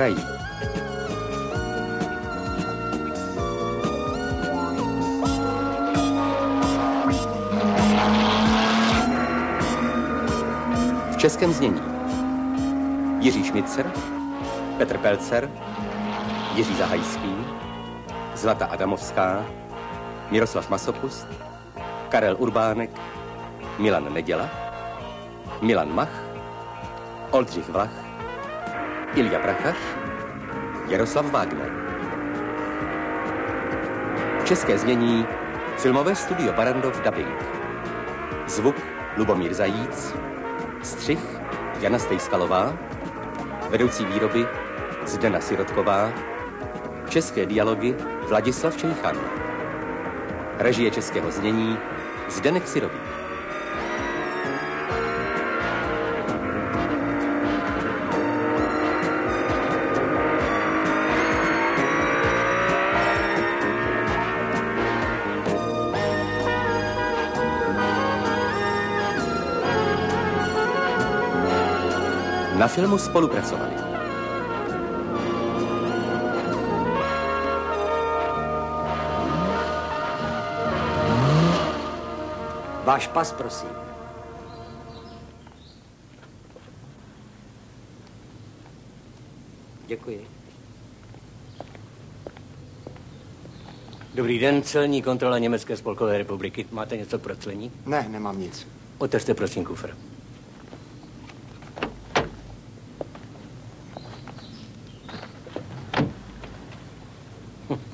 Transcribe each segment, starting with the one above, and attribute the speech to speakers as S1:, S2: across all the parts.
S1: krají. V českém znění Jiří Šmicer, Petr Pelcer, Jiří Zahajský, Zlata Adamovská, Miroslav Masopust, Karel Urbánek, Milan Neděla, Milan Mach, Oldřich Vlach, Ilja Prachař, Jaroslav Wagner. České znění Filmové studio Barandov Dubbing. Zvuk Lubomír Zajíc, střih Jana Stejskalová, vedoucí výroby Zdena Sirotková, české dialogy Vladislav Čejchan. Režie českého znění Zdenek Sirový. Filmu spolupracovali
S2: Váš pas, prosím. Děkuji. Dobrý den, celní kontrola Německé spolkové republiky. Máte něco pro clení?
S3: Ne, nemám nic.
S2: Otevřte prosím kufr.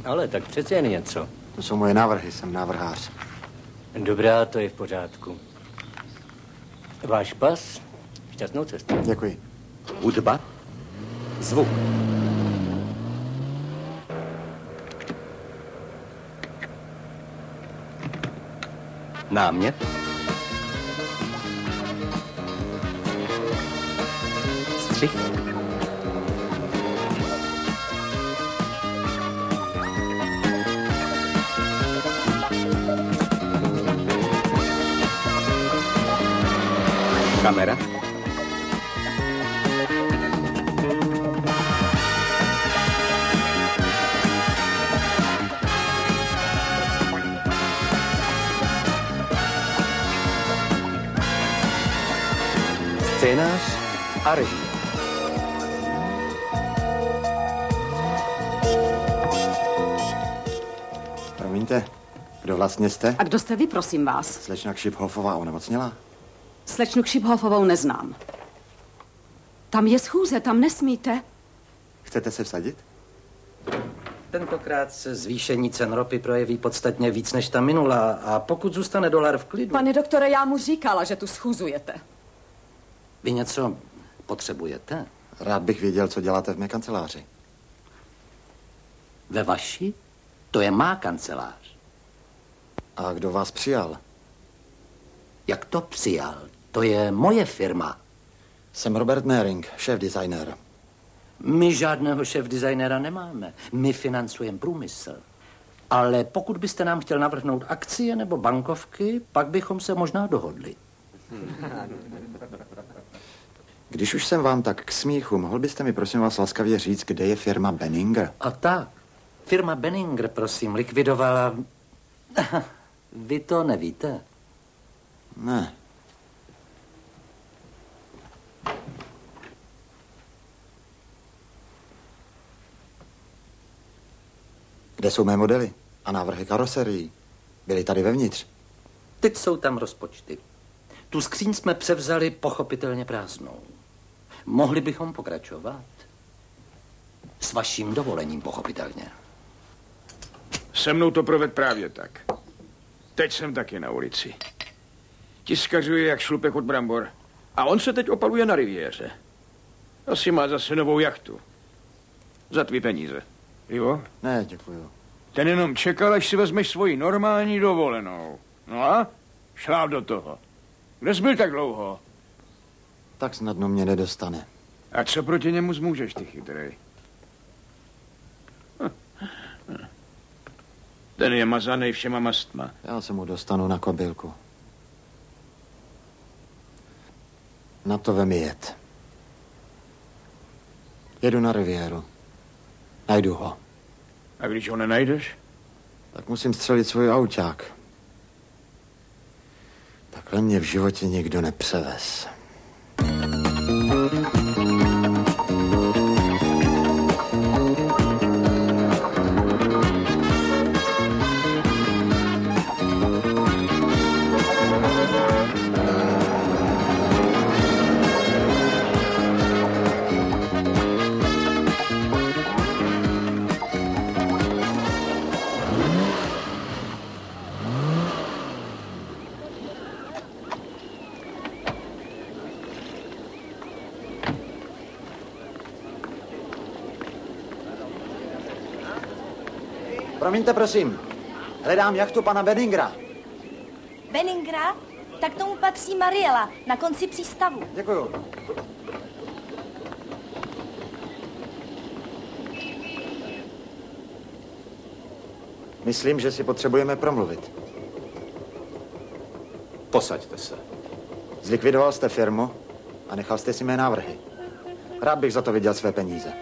S2: Ale tak přece jen něco.
S3: To jsou moje návrhy, jsem návrhář.
S2: Dobrá, to je v pořádku. Váš pas? Šťastnou cestu.
S3: Děkuji.
S1: hudba, zvuk. Námět, kamera, scénář a režie.
S3: Promiňte, kdo vlastně jste?
S4: A kdo jste vy, prosím vás?
S3: Slečna Kšiphoffová onemocněla?
S4: Slečnu Kšiphoffovou neznám. Tam je schůze, tam nesmíte.
S3: Chcete se vsadit?
S5: Tentokrát se zvýšení cen ropy projeví podstatně víc než ta minulá a pokud zůstane dolar v klidu...
S4: Pane doktore, já mu říkala, že tu schůzujete.
S5: Vy něco potřebujete?
S3: Rád bych věděl, co děláte v mé kanceláři.
S5: Ve vaší? To je má kancelář.
S3: A kdo vás přijal?
S5: Jak to přijal? To je moje firma.
S3: Jsem Robert Mering, šéf designer.
S5: My žádného šéf designéra nemáme. My financujeme průmysl. Ale pokud byste nám chtěl navrhnout akcie nebo bankovky, pak bychom se možná dohodli.
S3: Když už jsem vám tak k smíchu, mohl byste mi prosím vás laskavě říct, kde je firma Benninger?
S5: A tak. Firma Benninger, prosím, likvidovala... Vy to nevíte.
S3: Ne. Kde jsou mé modely a návrhy karoserií? Byly tady vevnitř.
S5: Teď jsou tam rozpočty. Tu skříň jsme převzali pochopitelně prázdnou. Mohli bychom pokračovat? S vaším dovolením, pochopitelně.
S6: Se mnou to proved právě tak. Teď jsem taky na ulici. Tiskařuje jak šlupek od brambor. A on se teď opaluje na riviéře. Asi má zase novou jachtu. Za tvý peníze. Jo?
S3: Ne, děkuju.
S6: Ten jenom čekal, až si vezmeš svoji normální dovolenou. No a? Šláp do toho. Kde jsi byl tak dlouho?
S3: Tak snadno mě nedostane.
S6: A co proti němu zmůžeš, ty chytrej? Ten je mazaný všema mastma.
S3: Já se mu dostanu na kobylku. Na to vem jet. Jedu na riviéru. Najdu ho.
S6: A když ho nenajdeš?
S3: Tak musím střelit svůj auták. Takhle mě v životě nikdo nepřevez. Prosím. Hledám jachtu pana Benningra.
S4: Beningra? Tak tomu patří Mariela na konci přístavu.
S3: Děkuju. Myslím, že si potřebujeme promluvit.
S1: Posaďte se.
S3: Zlikvidoval jste firmu a nechal jste si mé návrhy. Rád bych za to viděl své peníze.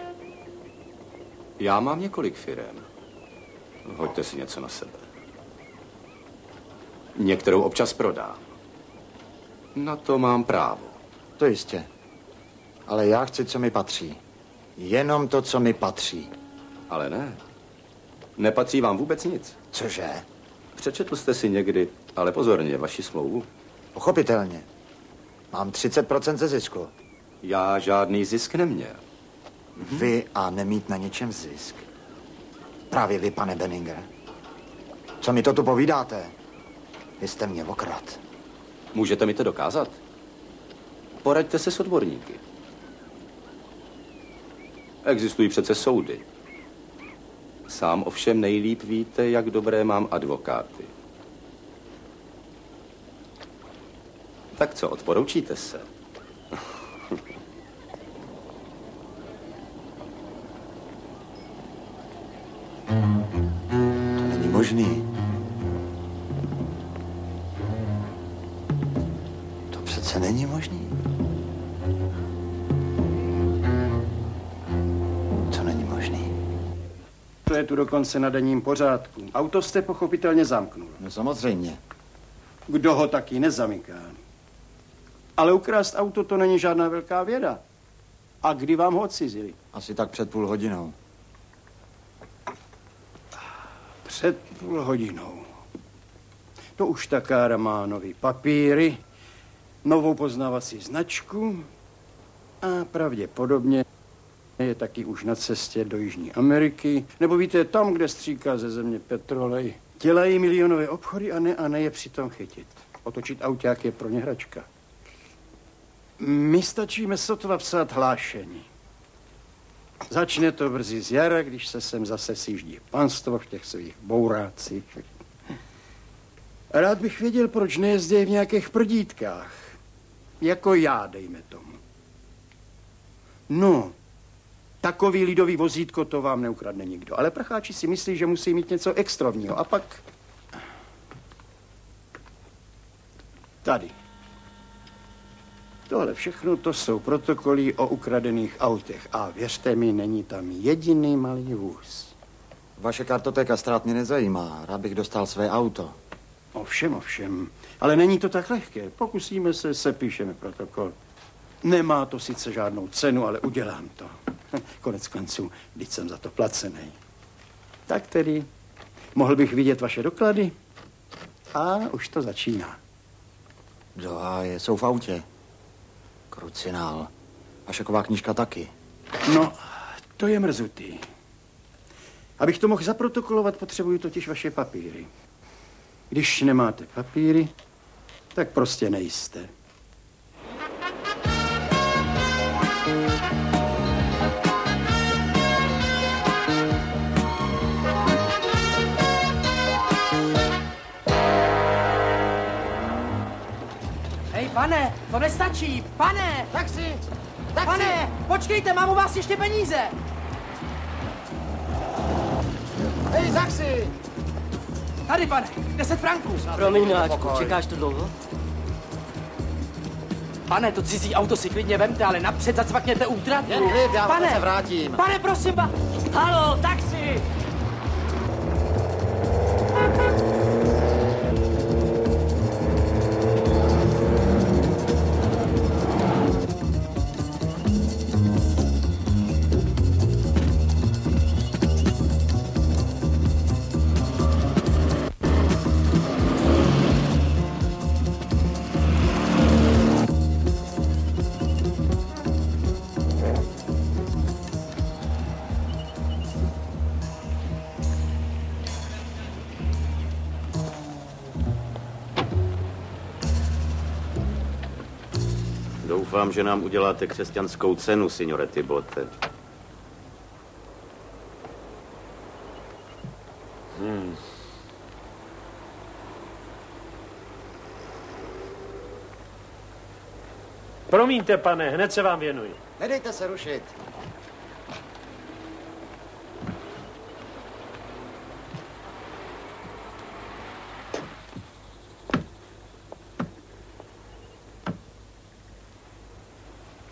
S1: Já mám několik firem. Hoďte si něco na sebe. Některou občas prodám. Na to mám právo.
S3: To jistě. Ale já chci, co mi patří. Jenom to, co mi patří.
S1: Ale ne. Nepatří vám vůbec nic.
S3: Cože?
S1: Přečetl jste si někdy, ale pozorně, vaši smlouvu.
S3: Pochopitelně. Mám 30% ze zisku.
S1: Já žádný zisk neměl.
S3: Vy a nemít na něčem zisk. Právě vy, pane Benninger. Co mi to tu povídáte? Vy jste mě okrad.
S1: Můžete mi to dokázat? Poraďte se s odborníky. Existují přece soudy. Sám ovšem nejlíp víte, jak dobré mám advokáty. Tak co, odporoučíte se?
S3: Možný. To přece není možný. To není možný.
S7: To je tu dokonce na denním pořádku. Auto jste pochopitelně zamknul.
S3: No samozřejmě.
S7: Kdo ho taky nezamyká. Ale ukrást auto to není žádná velká věda. A kdy vám ho odcizili?
S3: Asi tak před půl hodinou.
S7: Před půl hodinou. To už ta kára má nový papíry, novou poznávací značku a pravděpodobně je taky už na cestě do Jižní Ameriky, nebo víte, tam, kde stříká ze země petrolej. Dělají milionové obchody a ne a ne je přitom chytit. Otočit auták je pro ně hračka. My stačíme sotva psát hlášení. Začne to brzy z jara, když se sem zase sjíždí panstvo v těch svých bourácích. Rád bych věděl, proč nejezdí v nějakých prdítkách. Jako já, dejme tomu. No, takový lidový vozítko to vám neukradne nikdo. Ale prcháči si myslí, že musí mít něco extrovního. A pak... Tady. Tohle všechno to jsou protokoly o ukradených autech. A věřte mi, není tam jediný malý vůz.
S3: Vaše kartotéka ztrát mě nezajímá. Rád bych dostal své auto.
S7: Ovšem, ovšem. Ale není to tak lehké. Pokusíme se, sepíšeme protokol. Nemá to sice žádnou cenu, ale udělám to. Konec konců, když jsem za to placený. Tak tedy, mohl bych vidět vaše doklady? A už to začíná.
S3: Do háje, jsou v autě. Krucinál. A šaková knížka taky.
S7: No, to je mrzutý. Abych to mohl zaprotokolovat, potřebuju totiž vaše papíry. Když nemáte papíry, tak prostě nejste.
S8: Hej, pane, to nestačí. Pane! Taxi! Taxi! Pane, počkejte, mám u vás ještě peníze. Hej, taxi! Tady, pane, 10 franků.
S9: Promiň, miláčku, čekáš to dlouho?
S8: Pane, to cizí auto si klidně vemte, ale napřed zacvakněte útratu.
S3: Jen klid, já
S8: pane,
S3: se vrátím.
S8: Pane, prosím vás. Halo, taxi!
S10: Doufám, že nám uděláte křesťanskou cenu, signore Tibote.
S11: Hmm. Promiňte, pane, hned se vám věnuji.
S3: Nedejte se rušit.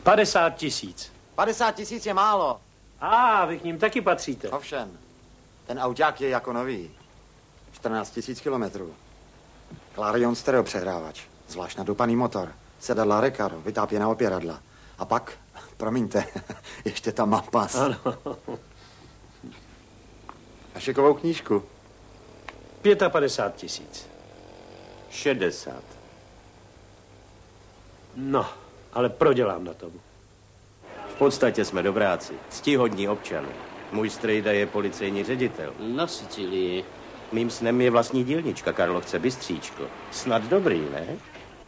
S11: Padesát tisíc.
S3: 50 tisíc je málo.
S11: A, vy k ním taky patříte.
S3: Ovšem, ten auták je jako nový. 14 tisíc kilometrů. Clarion stereo přehrávač, zvlášť nadupaný motor, sedadla Recaro, vytápěná opěradla. A pak, promiňte, ještě tam mám pas.
S11: Ano.
S3: A šikovou knížku.
S11: 55 tisíc.
S10: 60.
S11: No, ale prodělám na tom.
S10: V podstatě jsme dobráci, ctihodní občané. Můj strejda je policejní ředitel.
S12: Na Sicílii.
S10: Mým snem je vlastní dílnička, Karlovce Bystříčko. Snad dobrý, ne?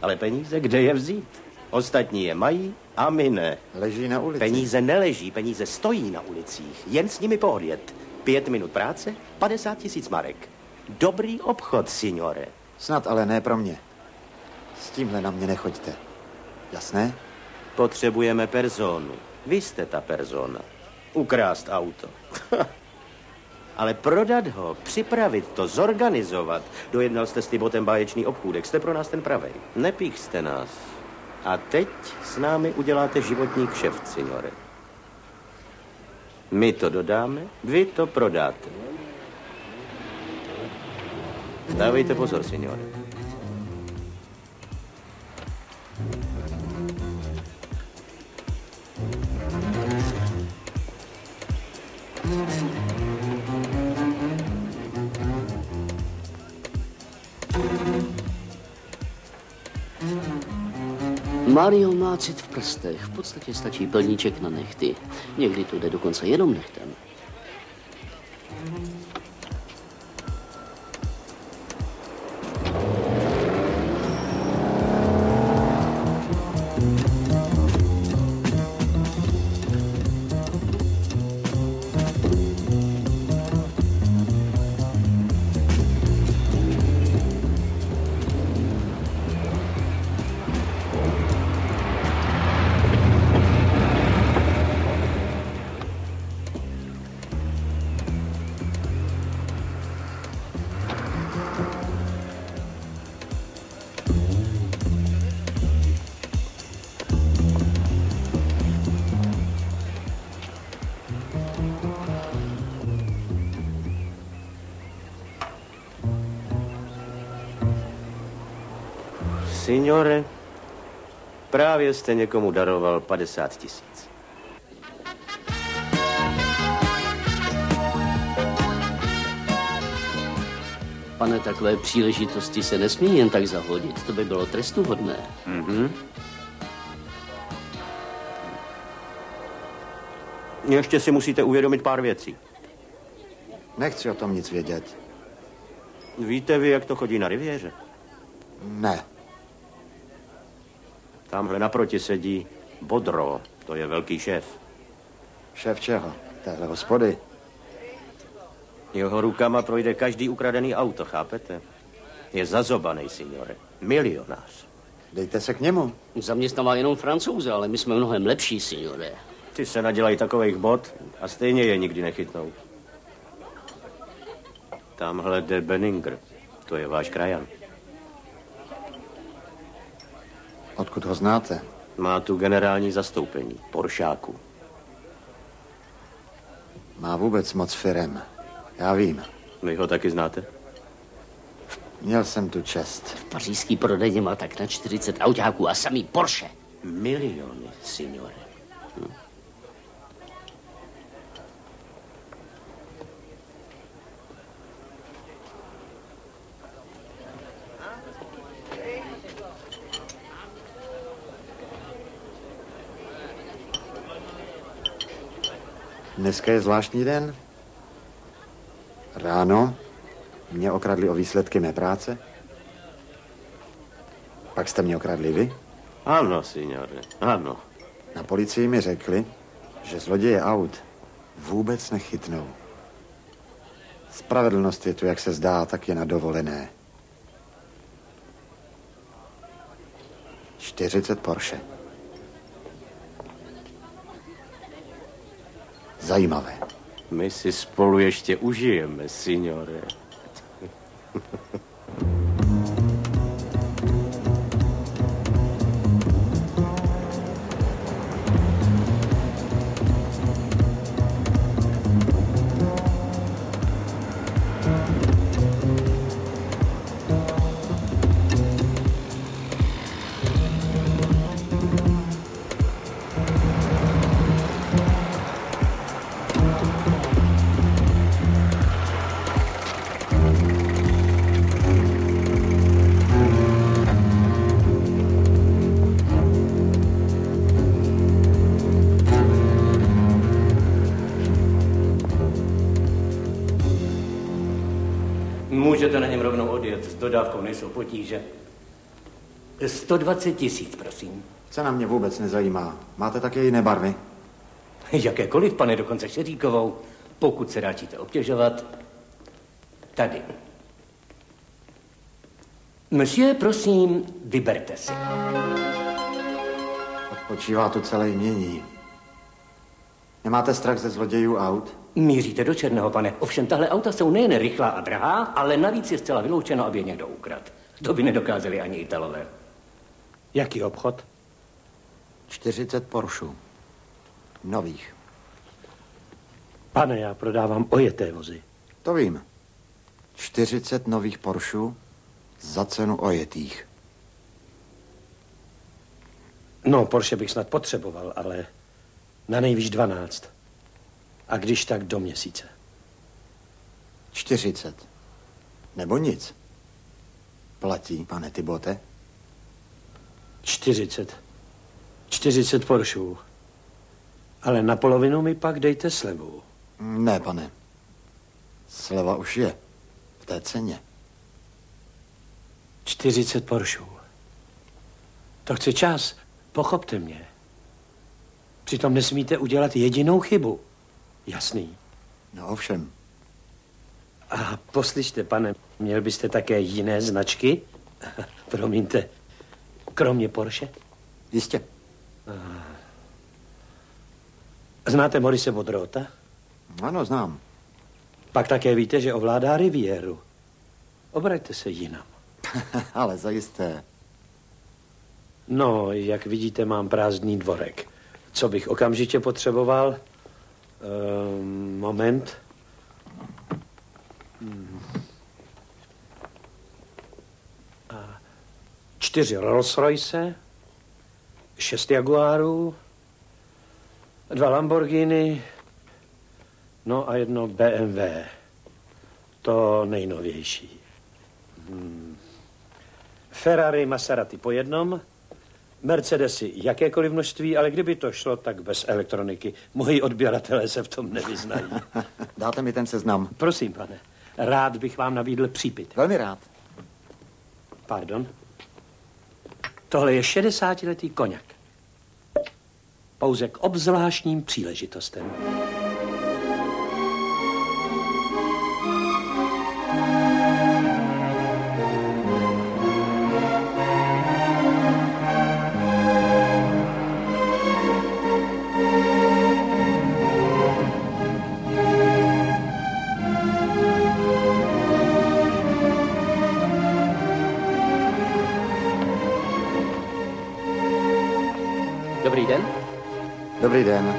S10: Ale peníze kde je vzít? Ostatní je mají a my ne.
S3: Leží na ulici.
S10: Peníze neleží, peníze stojí na ulicích. Jen s nimi pohodjet. Pět minut práce, 50 tisíc marek. Dobrý obchod, signore.
S3: Snad ale ne pro mě. S tímhle na mě nechoďte. Jasné?
S10: Potřebujeme personu. Vy jste ta persona. Ukrást auto. Ale prodat ho, připravit to, zorganizovat. Dojednal jste s Tibotem báječný obchůdek. Jste pro nás ten pravej. Nepích jste nás. A teď s námi uděláte životní kšeft, signore. My to dodáme, vy to prodáte. Dávejte pozor, signore.
S12: Mario má cit v prstech. V podstatě stačí plníček na nechty. Někdy to jde dokonce jenom nechtem.
S10: Signore, právě jste někomu daroval 50 tisíc.
S12: Pane, takové příležitosti se nesmí jen tak zahodit. To by bylo trestuhodné.
S10: Mhm. Ještě si musíte uvědomit pár věcí.
S3: Nechci o tom nic vědět.
S10: Víte vy, jak to chodí na rivěře?
S3: Ne.
S10: Tamhle naproti sedí Bodro, to je velký šéf.
S3: Šéf čeho? Téhle hospody.
S10: Jeho rukama projde každý ukradený auto, chápete? Je zazobaný, signore. Milionář.
S3: Dejte se k němu.
S12: Zaměstnává jenom francouze, ale my jsme mnohem lepší, signore.
S10: Ty se nadělají takových bod a stejně je nikdy nechytnou. Tamhle jde Benninger. To je váš krajan.
S3: Odkud ho znáte?
S10: Má tu generální zastoupení, Poršáku.
S3: Má vůbec moc firem. Já vím.
S10: Vy ho taky znáte?
S3: Měl jsem tu čest.
S13: V pařížský prodejně má tak na 40 autáků a samý Porsche.
S10: Miliony, signore.
S3: Dneska je zvláštní den. Ráno mě okradli o výsledky mé práce. Pak jste mě okradli vy.
S10: Ano, signore, ano.
S3: Na policii mi řekli, že zloděje aut vůbec nechytnou. Spravedlnost je tu, jak se zdá, tak je na dovolené. 40 Porsche. Zajímavé.
S10: My si spolu ještě užijeme, signore.
S14: Nejsou potíže. 120 tisíc, prosím.
S3: Cena mě vůbec nezajímá. Máte také jiné barvy?
S14: Jakékoliv, pane, dokonce šeříkovou, pokud se ráčíte obtěžovat. Tady. Monsieur, prosím, vyberte si.
S3: Odpočívá tu celé mění. Nemáte strach ze zlodějů aut?
S14: Míříte do černého, pane. Ovšem, tahle auta jsou nejen rychlá a drahá, ale navíc je zcela vyloučeno, aby je někdo ukrad. To by nedokázali ani Italové.
S11: Jaký obchod?
S3: 40 Porschů. Nových.
S11: Pane, já prodávám ojeté vozy.
S3: To vím. 40 nových Porschů za cenu ojetých.
S11: No, Porsche bych snad potřeboval, ale na nejvíc 12. A když tak do měsíce.
S3: 40. Nebo nic. Platí, pane Tybote?
S11: 40. 40 Porschů. Ale na polovinu mi pak dejte slevu.
S3: Ne, pane. Sleva už je. V té ceně.
S11: 40 Porschů. To chce čas. Pochopte mě. Přitom nesmíte udělat jedinou chybu. Jasný.
S3: No ovšem.
S11: A poslyšte, pane, měl byste také jiné značky? Promiňte, kromě Porsche?
S3: Jistě.
S11: Znáte Morise Bodrota?
S3: Ano, znám.
S11: Pak také víte, že ovládá Rivieru. Obraťte se jinam.
S3: Ale zajisté.
S11: No, jak vidíte, mám prázdný dvorek. Co bych okamžitě potřeboval? Ehm, moment. A čtyři Rolls Royce, šest Jaguarů, dva Lamborghini, no a jedno BMW. To nejnovější. Hmm. Ferrari Maserati po jednom, Mercedesy jakékoliv množství, ale kdyby to šlo, tak bez elektroniky. Moji odběratelé se v tom nevyznají.
S3: Dáte mi ten seznam.
S11: Prosím, pane. Rád bych vám nabídl přípit.
S3: Velmi rád.
S11: Pardon. Tohle je 60-letý koněk. Pouze k obzvláštním příležitostem.
S14: Dobrý den.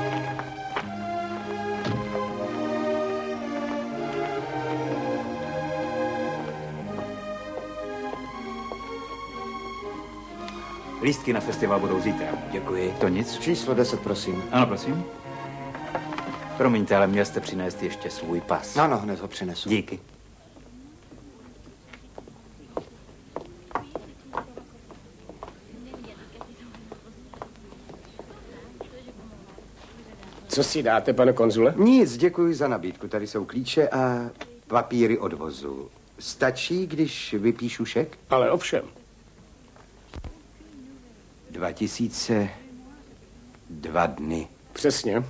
S15: Lístky na festival budou zítra. Děkuji. To nic?
S3: Číslo 10, prosím.
S15: Ano, prosím. Promiňte, ale měl jste přinést ještě svůj pas.
S3: Ano, hned ho přinesu.
S15: Díky.
S16: Co si dáte, pane konzule?
S17: Nic, děkuji za nabídku. Tady jsou klíče a papíry odvozu. Stačí, když vypíšu šek?
S16: Ale ovšem.
S17: 2000 dva dny.
S16: Přesně.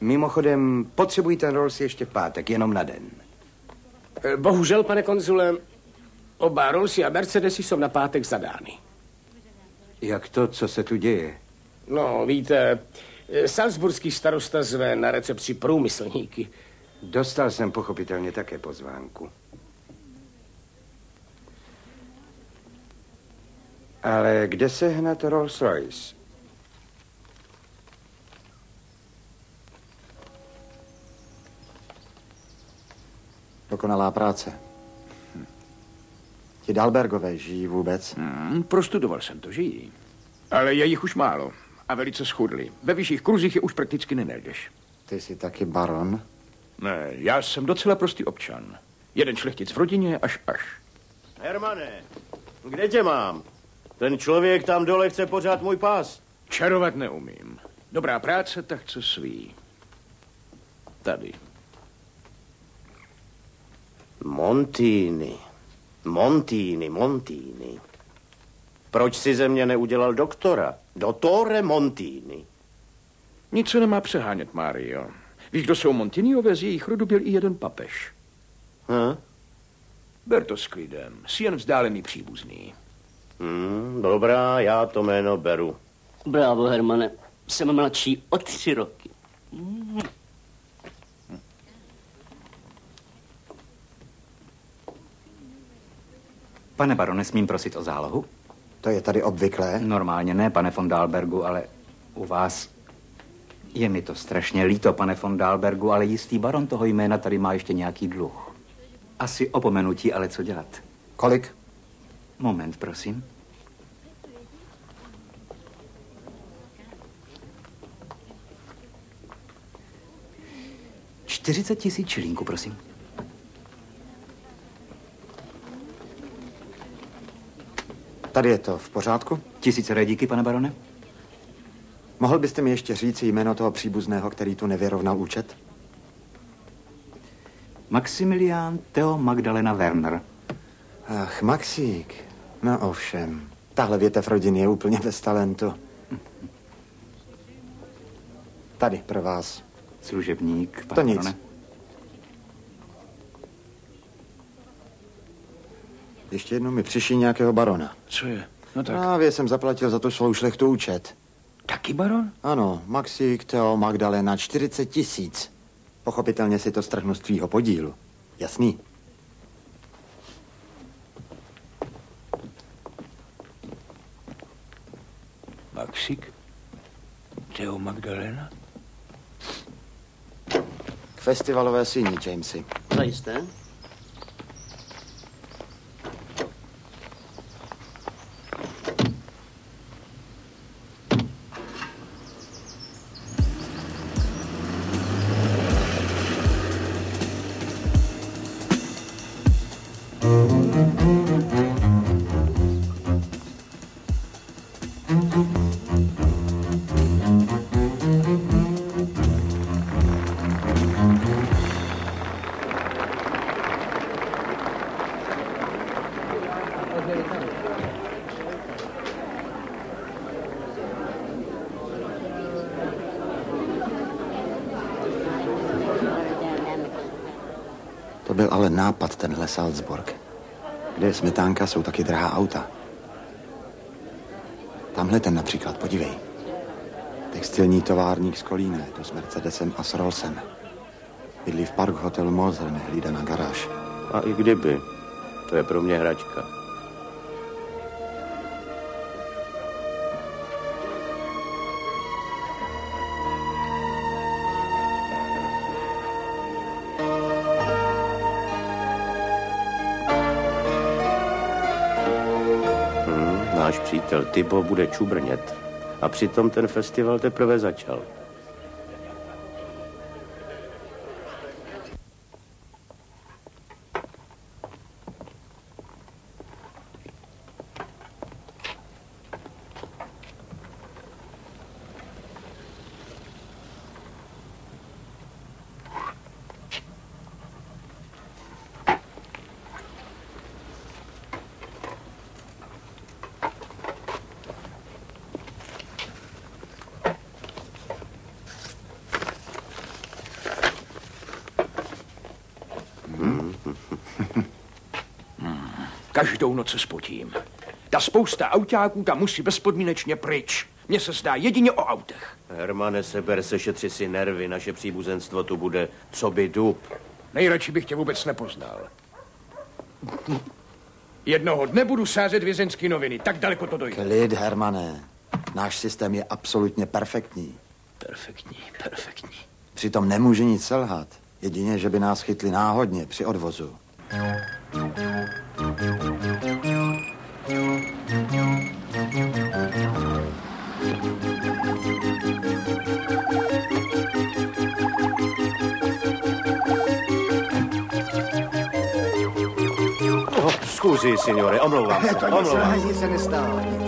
S17: Mimochodem, potřebuji ten Rolls ještě v pátek, jenom na den.
S16: Eh, Bohužel, pane konzule, oba Rollsy a Mercedesy jsou na pátek zadány.
S17: Jak to, co se tu děje?
S16: No, víte, Salzburský starosta zve na recepci průmyslníky.
S17: Dostal jsem pochopitelně také pozvánku. Ale kde se hnat Rolls Royce?
S3: Dokonalá práce. Hm. Ti Dalbergové žijí vůbec?
S6: Hmm, prostudoval jsem to, žijí. Ale je jich už málo a velice schudli. Ve vyšších kruzích je už prakticky nenajdeš.
S3: Ty jsi taky baron?
S6: Ne, já jsem docela prostý občan. Jeden šlechtic v rodině až až.
S10: Hermane, kde tě mám? Ten člověk tam dole chce pořád můj pás.
S6: Čarovat neumím. Dobrá práce, tak co svý. Tady.
S10: Montini. Montini, Montini. Proč si ze mě neudělal doktora? Dottore Montini.
S6: Nic se nemá přehánět, Mario. Víš, kdo jsou Montiniové? Z jejich rodu byl i jeden papež.
S10: Hm?
S6: Ber to s klidem. Jsi jen vzdálený příbuzný.
S10: Hmm, dobrá, já to jméno beru.
S13: Bravo, Hermane. Jsem mladší o tři roky. Mm.
S15: Pane barone, smím prosit o zálohu?
S3: To je tady obvyklé?
S15: Normálně ne, pane von Dalbergu, ale u vás je mi to strašně líto, pane von Dalbergu, ale jistý baron toho jména tady má ještě nějaký dluh. Asi opomenutí, ale co dělat?
S3: Kolik?
S15: Moment, prosím. Čtyřicet tisíc šilínků, prosím.
S3: Tady je to v pořádku?
S15: Tisíce díky, pane barone.
S3: Mohl byste mi ještě říct jméno toho příbuzného, který tu nevyrovnal účet?
S15: Maximilian Theo Magdalena Werner.
S3: Ach, Maxík. No ovšem. Tahle větev rodiny je úplně bez talentu. Tady pro vás.
S15: Služebník,
S3: To nic.
S15: barone.
S3: Ještě jednou mi přišli nějakého barona.
S6: Co je? No tak.
S3: Právě jsem zaplatil za to svou šlechtu účet.
S6: Taky baron?
S3: Ano, Maxík, Theo, Magdalena, 40 tisíc. Pochopitelně si to strhnu z tvýho podílu. Jasný?
S6: Maxik? Theo Magdalena?
S3: K festivalové síni, Jamesy.
S13: Zajisté?
S3: Salzburg. Kde je smetánka, jsou taky drahá auta. Tamhle ten například, podívej. Textilní továrník z Kolíne, to s Mercedesem a s Rollsem. Bydlí v Park Hotel Moser, nehlídá na garáž.
S10: A i kdyby. To je pro mě hračka. Tybo bude čubrnět. A přitom ten festival teprve začal.
S6: Každou noc se spotím. Ta spousta autáků tam musí bezpodmínečně pryč. Mně se zdá jedině o autech.
S10: Hermane, seber se, šetři si nervy. Naše příbuzenstvo tu bude co by dub.
S6: Nejradši bych tě vůbec nepoznal. Jednoho dne budu sázet vězenský noviny. Tak daleko to dojde.
S3: Klid, Hermane. Náš systém je absolutně perfektní.
S6: Perfektní, perfektní.
S3: Přitom nemůže nic selhat. Jedině, že by nás chytli náhodně při odvozu.
S10: Scusi, signore, omlouvám se.
S3: To nic,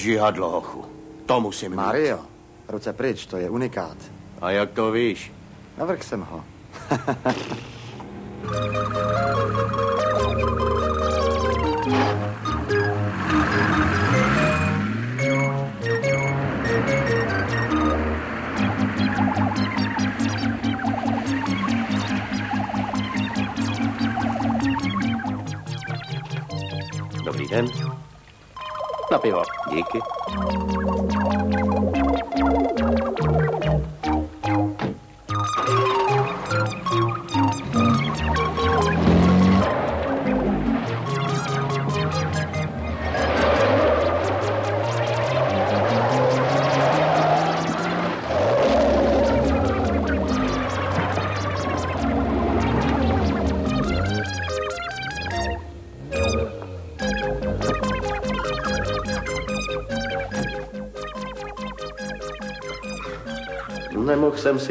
S10: žihadlo, hochu. To musím mít.
S3: Mario, ruce pryč, to je unikát.
S10: A jak to víš?
S3: Navrh jsem ho.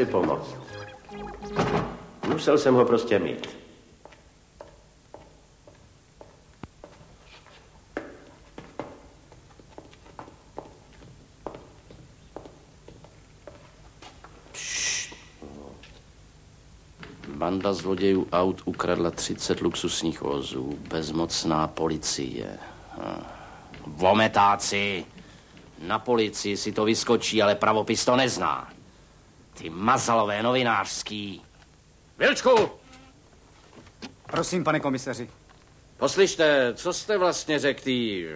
S10: si pomoct. Musel jsem ho prostě mít.
S13: Banda zlodějů aut ukradla 30 luxusních vozů. Bezmocná policie. Hm. Vometáci. Na policii si to vyskočí, ale pravopis to nezná. Ty mazalové novinářský. Vilčku!
S18: Prosím, pane komisaři.
S13: Poslyšte, co jste vlastně řekl tý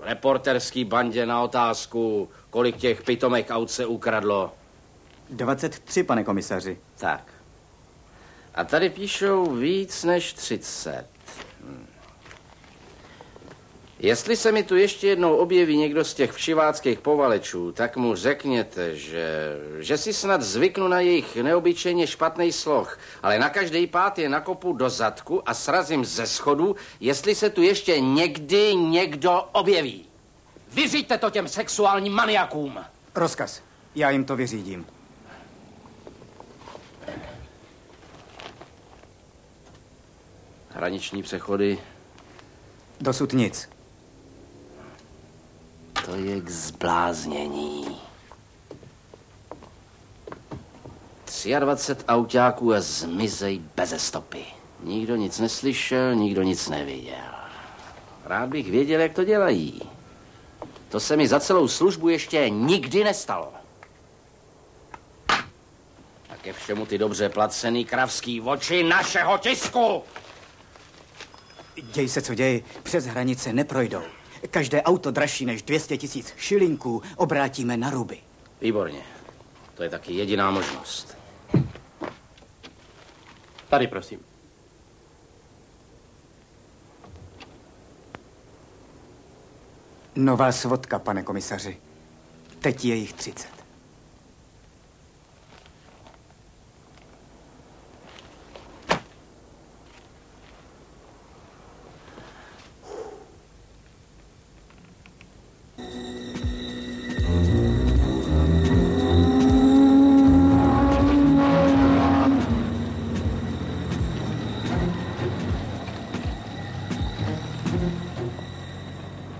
S13: reporterský bandě na otázku, kolik těch pitomek aut se ukradlo?
S18: 23, pane komisaři.
S13: Tak. A tady píšou víc než 30. Hm. Jestli se mi tu ještě jednou objeví někdo z těch všiváckých povalečů, tak mu řekněte, že, že si snad zvyknu na jejich neobyčejně špatný sloh, ale na každý pát je nakopu do zadku a srazím ze schodu, jestli se tu ještě někdy někdo objeví. Vyřiďte to těm sexuálním maniakům.
S18: Rozkaz. Já jim to vyřídím.
S13: Hraniční přechody,
S18: Dosud nic.
S13: To je k zbláznění. 23 autáků a zmizej beze stopy. Nikdo nic neslyšel, nikdo nic neviděl. Rád bych věděl, jak to dělají. To se mi za celou službu ještě nikdy nestalo. A ke všemu ty dobře placený kravský oči našeho tisku.
S18: Děj se, co děj, přes hranice neprojdou. Každé auto dražší než 200 tisíc šilinků obrátíme na ruby.
S13: Výborně. To je taky jediná možnost.
S16: Tady, prosím.
S18: Nová svodka, pane komisaři. Teď je jich 30.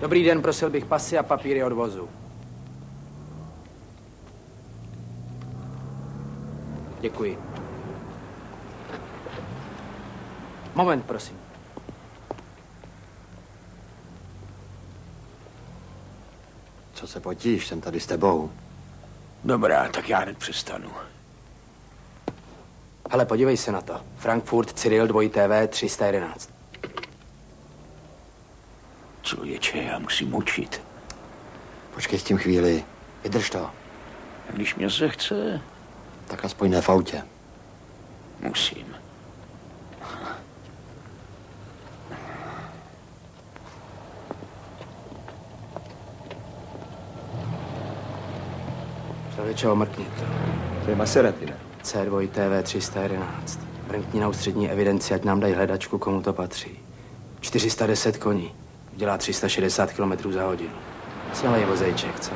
S19: Dobrý den, prosil bych pasy a papíry od vozu. Děkuji. Moment, prosím.
S3: Co se potíš, jsem tady s tebou.
S6: Dobrá, tak já hned přestanu.
S19: Hele, podívej se na to. Frankfurt, Cyril, 2 TV, 311.
S6: Člověče, já musím učit.
S3: Počkej s tím chvíli. Vydrž to.
S6: A když mě se chce,
S3: Tak aspoň ne v autě.
S6: musím.
S19: Člověče, omrkni to.
S1: To je Maserati, ne?
S19: C2 TV 311. Mrkni na ústřední evidenci, ať nám dají hledačku, komu to patří. 410 koní. Dělá 360 km za hodinu. Smělej vozejček, co?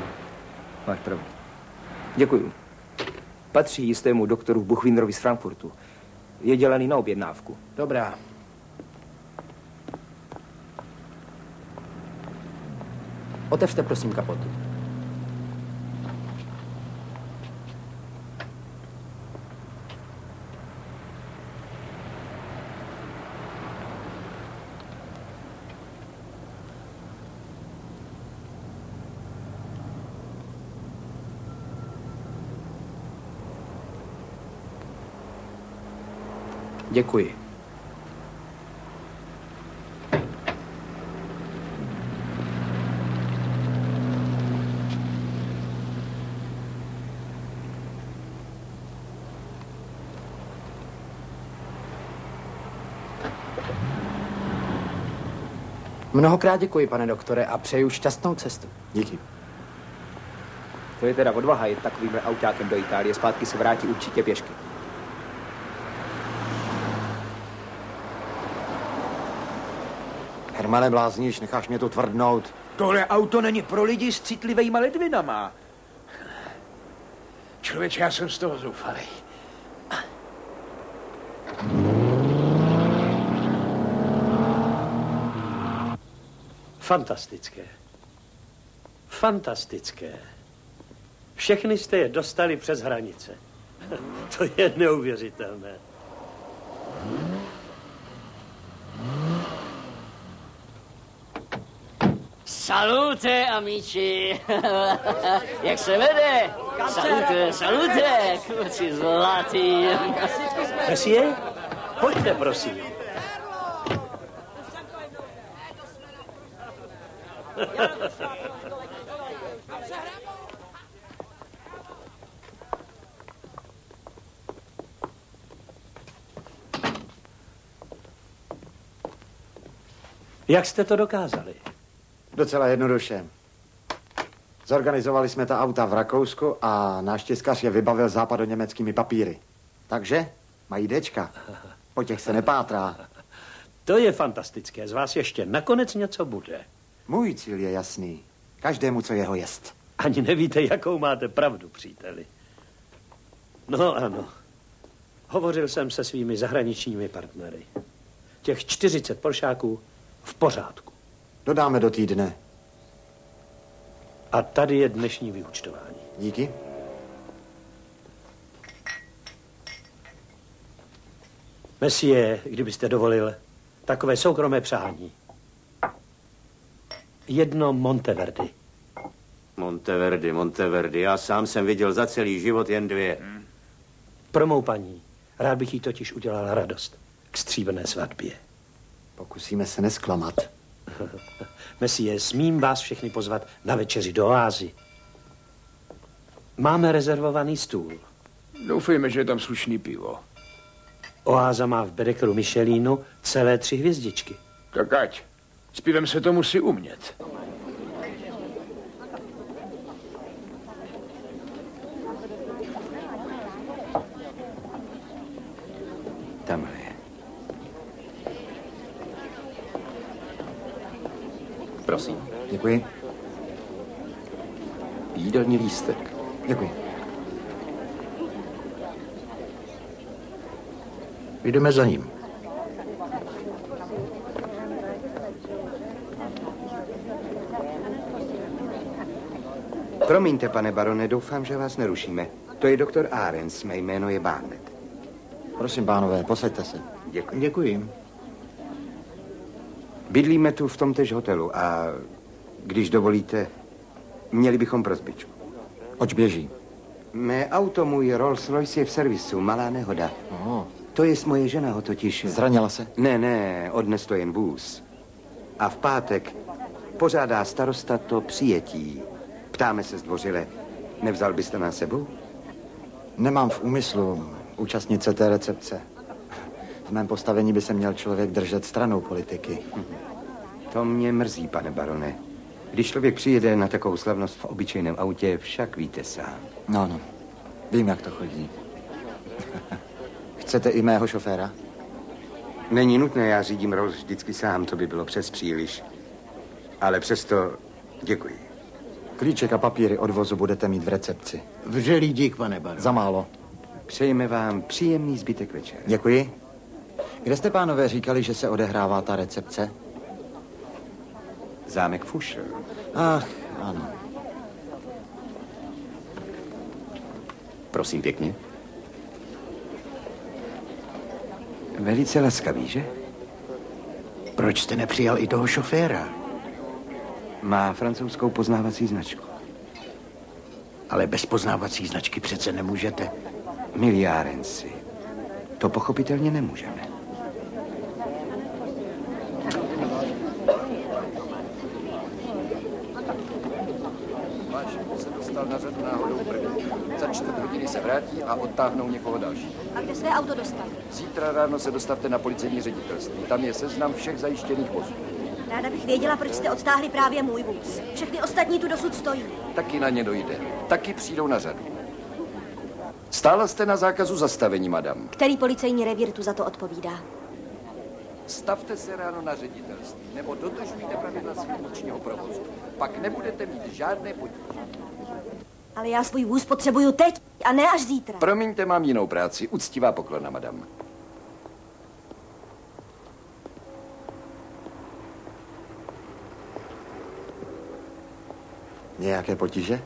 S1: Máš pravdu. Děkuju. Patří jistému doktoru Buchwinderovi z Frankfurtu. Je dělaný na objednávku.
S19: Dobrá. Otevřte prosím kapotu. Děkuji. Mnohokrát děkuji, pane doktore, a přeju šťastnou cestu.
S3: Díky.
S1: To je teda odvaha jet takovým autákem do Itálie. Zpátky se vrátí určitě pěšky.
S3: Hermane, blázníš, necháš mě tu tvrdnout.
S6: Tohle auto není pro lidi s citlivýma ledvinama. Člověče, já jsem z toho zoufalý.
S11: Fantastické. Fantastické. Všechny jste je dostali přes hranice. To je neuvěřitelné.
S12: Salute, amici. Jak se vede? Salute, salute, kluci zlatý.
S11: Messie? Pojďte, prosím. Jak jste to dokázali?
S3: Docela jednoduše. Zorganizovali jsme ta auta v Rakousku a náš tiskař je vybavil západoněmeckými papíry. Takže mají dečka. Po těch se nepátrá.
S11: To je fantastické. Z vás ještě nakonec něco bude.
S3: Můj cíl je jasný. Každému, co jeho jest.
S11: Ani nevíte, jakou máte pravdu, příteli. No ano. Hovořil jsem se svými zahraničními partnery. Těch 40 poršáků v pořádku.
S3: Dodáme do týdne.
S11: A tady je dnešní vyučtování.
S3: Díky.
S11: Messie, kdybyste dovolil, takové soukromé přání. Jedno Monteverdi.
S10: Monteverdi, Monteverdi. Já sám jsem viděl za celý život jen dvě.
S11: Pro mou paní. Rád bych jí totiž udělal radost k stříbrné svatbě.
S3: Pokusíme se nesklamat.
S11: Messie, smím vás všechny pozvat na večeři do oázy. Máme rezervovaný stůl.
S6: Doufejme, že je tam slušný pivo.
S11: Oáza má v Bedekeru Michelinu celé tři hvězdičky.
S6: Tak ať. S pivem se to musí umět.
S15: Tamhle je.
S1: Prosím.
S3: Děkuji.
S1: Jídelní lístek.
S3: Děkuji. Jdeme za ním.
S17: Promiňte, pane barone, doufám, že vás nerušíme. To je doktor Arens, mé jméno je Barnett.
S3: Prosím, pánové, posaďte se.
S17: Děkuji.
S3: Děkuji.
S17: Bydlíme tu v tomtež hotelu a když dovolíte, měli bychom pro zbyčku.
S3: Oč běží?
S17: Mé auto, můj Rolls Royce je v servisu, malá nehoda.
S3: Oh.
S17: To je moje žena ho totiž.
S3: Zranila se?
S17: Ne, ne, odnes to jen vůz. A v pátek pořádá starosta to přijetí. Ptáme se zdvořile, nevzal byste nás sebou?
S3: Nemám v úmyslu účastnit se té recepce. V mém postavení by se měl člověk držet stranou politiky.
S17: To mě mrzí, pane barone. Když člověk přijede na takovou slavnost v obyčejném autě, však víte sám.
S3: No, no. Vím, jak to chodí. Chcete i mého šoféra?
S17: Není nutné, já řídím Rolls vždycky sám, to by bylo přes příliš. Ale přesto děkuji.
S3: Klíček a papíry odvozu budete mít v recepci.
S20: Vřelý dík, pane bar.
S3: Za málo.
S17: Přejeme vám příjemný zbytek večera.
S3: Děkuji. Kde jste, pánové, říkali, že se odehrává ta recepce?
S17: Zámek Fušel.
S3: Ach, ano.
S15: Prosím pěkně.
S17: Velice laskavý, že?
S20: Proč jste nepřijal i toho šoféra?
S17: Má francouzskou poznávací značku.
S20: Ale bez poznávací značky přece nemůžete.
S17: Milí Arenci, to pochopitelně nemůžeme.
S21: Váš se dostal na řadu náhodou první. Za čtvrt hodiny se vrátí a odtáhnou někoho další.
S22: A kde své auto dostat?
S21: Zítra ráno se dostavte na policejní ředitelství. Tam je seznam všech zajištěných vozů.
S22: Ráda bych věděla, proč jste odtáhli právě můj vůz. Všechny ostatní tu dosud stojí.
S21: Taky na ně dojde. Taky přijdou na řadu. Stála jste na zákazu zastavení, madam.
S22: Který policejní revír tu za to odpovídá?
S21: Stavte se ráno na ředitelství, nebo dodržujte pravidla silničního provozu. Pak nebudete mít žádné potíže.
S22: Ale já svůj vůz potřebuju teď a ne až zítra.
S21: Promiňte, mám jinou práci. Uctivá poklona, madam.
S3: Nějaké potíže?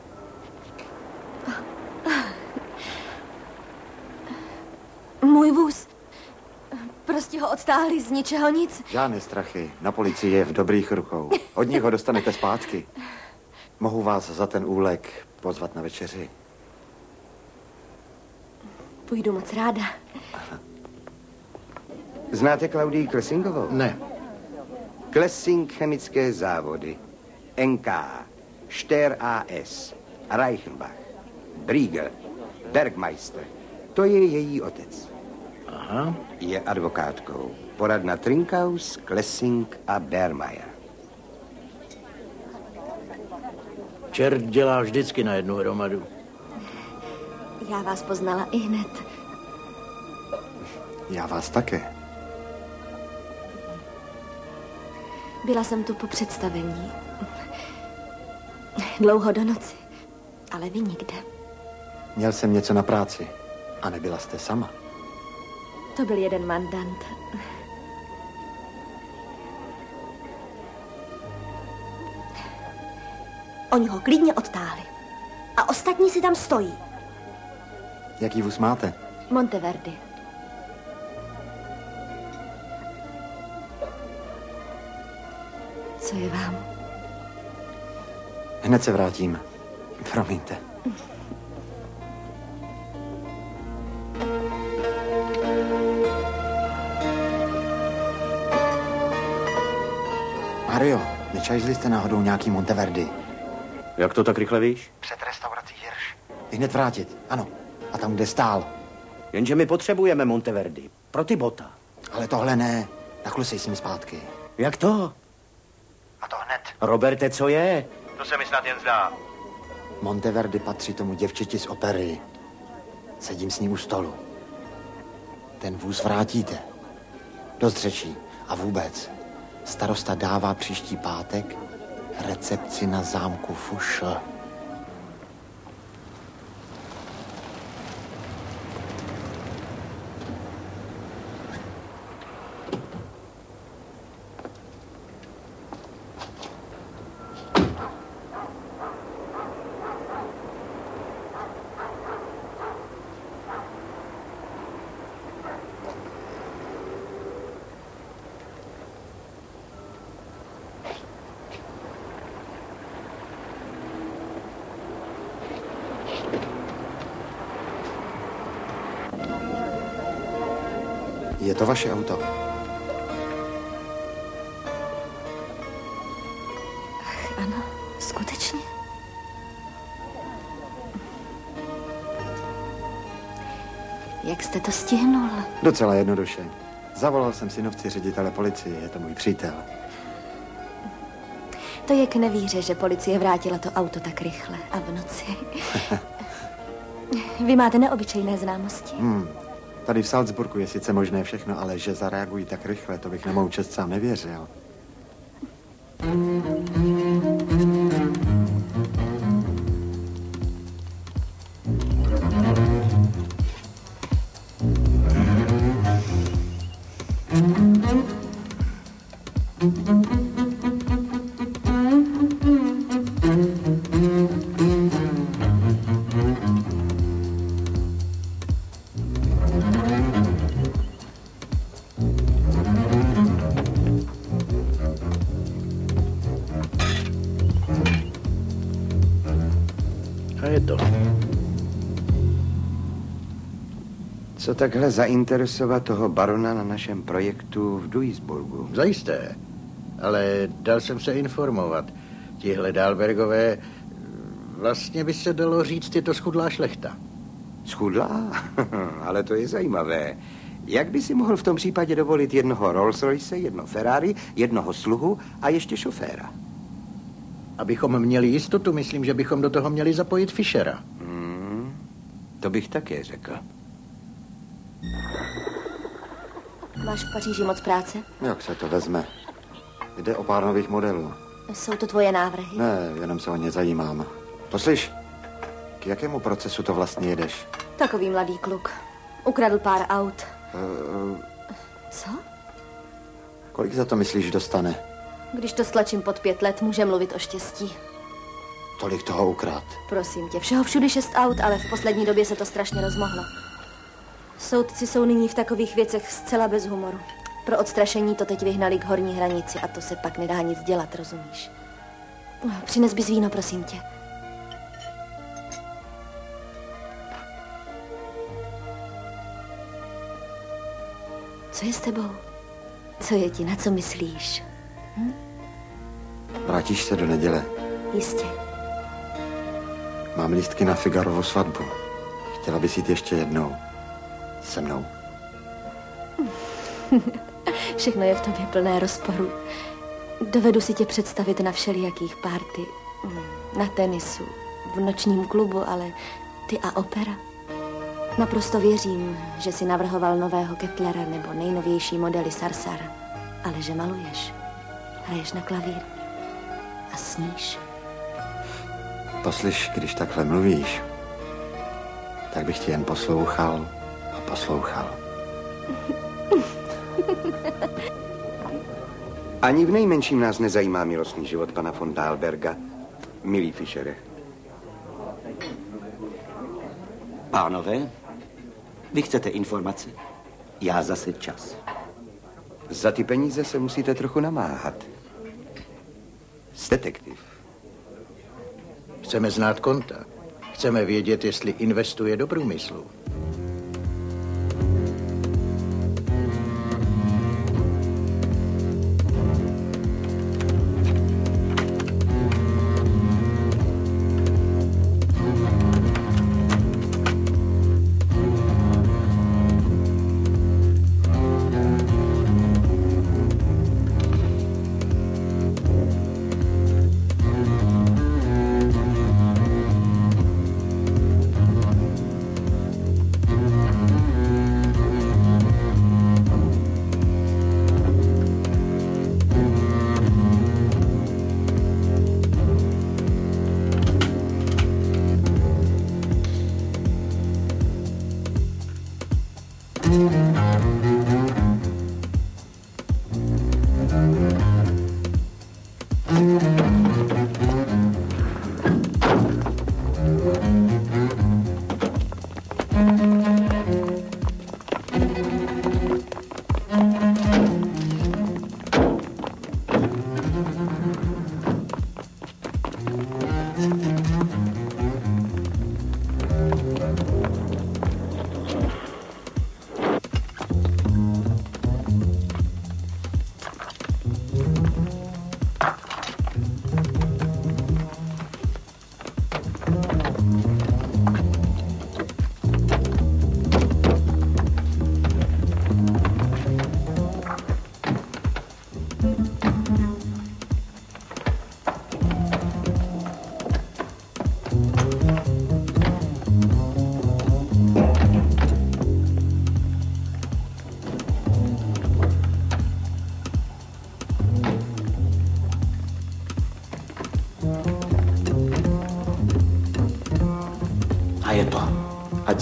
S22: Můj vůz. Prostě ho odtáhli z ničeho nic.
S3: Žádné strachy. Na policii je v dobrých rukou. Od nich ho dostanete zpátky. Mohu vás za ten úlek pozvat na večeři.
S22: Půjdu moc ráda.
S17: Znáte Klaudii Klesingovou?
S20: Ne.
S17: Klesing chemické závody. NK. Ster AS. Reichenbach. Briegel. Bergmeister. To je její otec.
S20: Aha.
S17: Je advokátkou. Poradna Trinkhaus, Klessing a Bermayer.
S20: Čert dělá vždycky na jednu hromadu.
S22: Já vás poznala i hned.
S3: Já vás také.
S22: Byla jsem tu po představení. Dlouho do noci. Ale vy nikde.
S3: Měl jsem něco na práci. A nebyla jste sama.
S22: To byl jeden mandant. Oni ho klidně odtáhli. A ostatní si tam stojí.
S3: Jaký vůz máte?
S22: Monteverdi. Co je vám?
S3: Hned se vrátím. Promiňte. Mario, nečajzli jste náhodou nějaký Monteverdi?
S10: Jak to tak rychle víš?
S3: Před restaurací Hirš. Hned vrátit, ano. A tam, kde stál.
S10: Jenže my potřebujeme Monteverdi. Pro ty bota.
S3: Ale tohle ne. Naklusej s ním zpátky.
S10: Jak to?
S3: A to hned.
S10: Roberte, co je?
S3: To se mi snad jen zdá. Monteverdi patří tomu děvčeti z opery. Sedím s ním u stolu. Ten vůz vrátíte. Dost řečí. A vůbec. Starosta dává příští pátek recepci na zámku Fušl. Docela jednoduše. Zavolal jsem synovci ředitele policie, je to můj přítel.
S22: To je k nevíře, že policie vrátila to auto tak rychle a v noci. Vy máte neobyčejné známosti.
S3: Hmm. Tady v Salzburgu je sice možné všechno, ale že zareagují tak rychle, to bych na mou čest sám nevěřil.
S20: A je to.
S17: Co takhle zainteresovat toho barona na našem projektu v Duisburgu?
S20: Zajisté. Ale dal jsem se informovat. Tihle Dalbergové, vlastně by se dalo říct, je to schudlá šlechta.
S17: Schudlá? Ale to je zajímavé. Jak by si mohl v tom případě dovolit jednoho Rolls Royce, jedno Ferrari, jednoho sluhu a ještě šoféra?
S20: Abychom měli jistotu, myslím, že bychom do toho měli zapojit Fischera.
S17: Hmm, to bych také řekl.
S22: Máš v Paříži moc práce?
S3: Jak se to vezme? Jde o pár nových modelů.
S22: Jsou to tvoje návrhy?
S3: Ne, jenom se o ně zajímám. Poslyš, k jakému procesu to vlastně jedeš?
S22: Takový mladý kluk. Ukradl pár aut.
S3: Uh,
S22: Co?
S3: kolik za to myslíš dostane?
S22: Když to stlačím pod pět let, může mluvit o štěstí.
S3: Tolik toho ukrát.
S22: Prosím tě, všeho všudy šest aut, ale v poslední době se to strašně rozmohlo. Soudci jsou nyní v takových věcech zcela bez humoru. Pro odstrašení to teď vyhnali k horní hranici a to se pak nedá nic dělat, rozumíš? No, Přines bys víno, prosím tě. Co je s tebou? Co je ti, na co myslíš? Hm?
S3: Vrátíš se do neděle.
S22: Jistě.
S3: Mám lístky na Figarovu svatbu. Chtěla bys jít ještě jednou. Se mnou.
S22: Všechno je v tobě plné rozporu. Dovedu si tě představit na všelijakých párty. Na tenisu, v nočním klubu, ale ty a opera. Naprosto věřím, že si navrhoval nového Ketlera nebo nejnovější modely Sarsara. Ale že maluješ, hraješ na klavír a sníš.
S3: Poslyš, když takhle mluvíš, tak bych tě jen poslouchal a poslouchal.
S17: Ani v nejmenším nás nezajímá milostný život pana von Dahlberga. Milý Fischere.
S10: Pánové, vy chcete informace? Já zase čas.
S17: Za ty peníze se musíte trochu namáhat. Detektiv.
S20: Chceme znát konta. Chceme vědět, jestli investuje do průmyslu.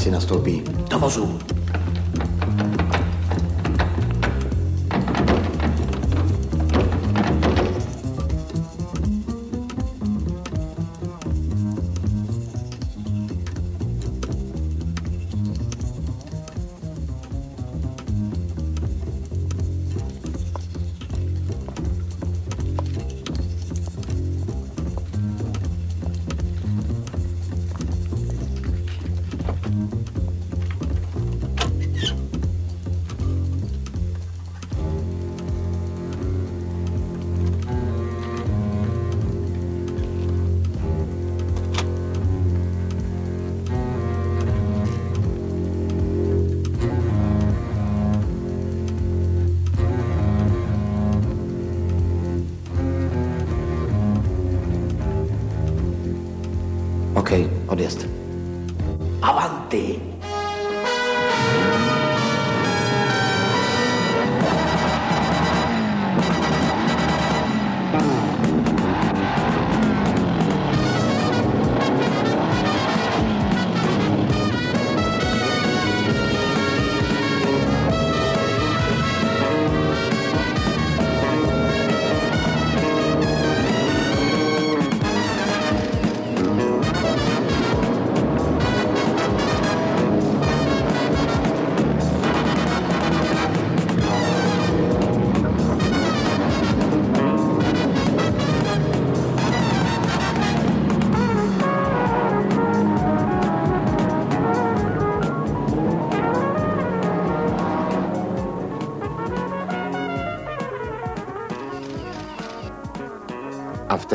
S3: Si nastoupí.
S11: Do vozu.
S3: OK, odjezd.
S11: Avanti.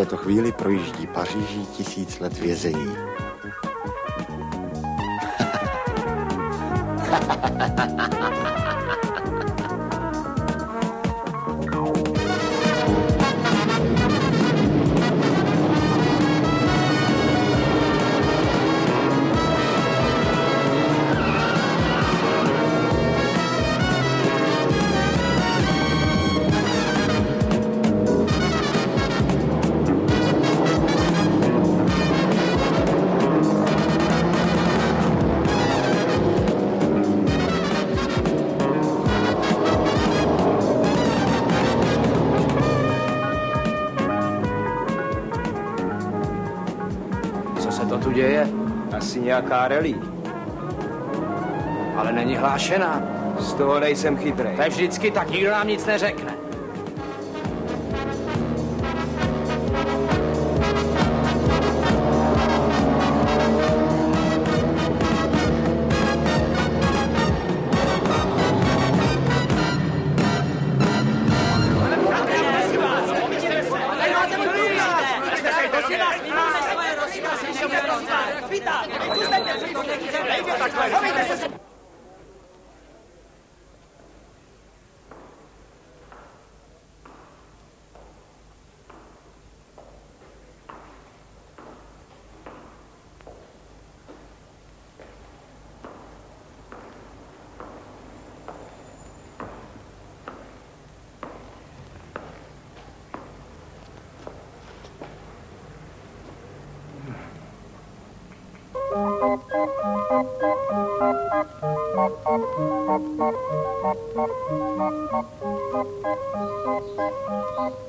S3: Této chvíli projíždí Paříží tisíc let vězení.
S1: Nějaká rally.
S19: Ale není hlášená.
S1: Z toho nejsem chytrý.
S19: To je vždycky tak, nikdo nám nic neřekne.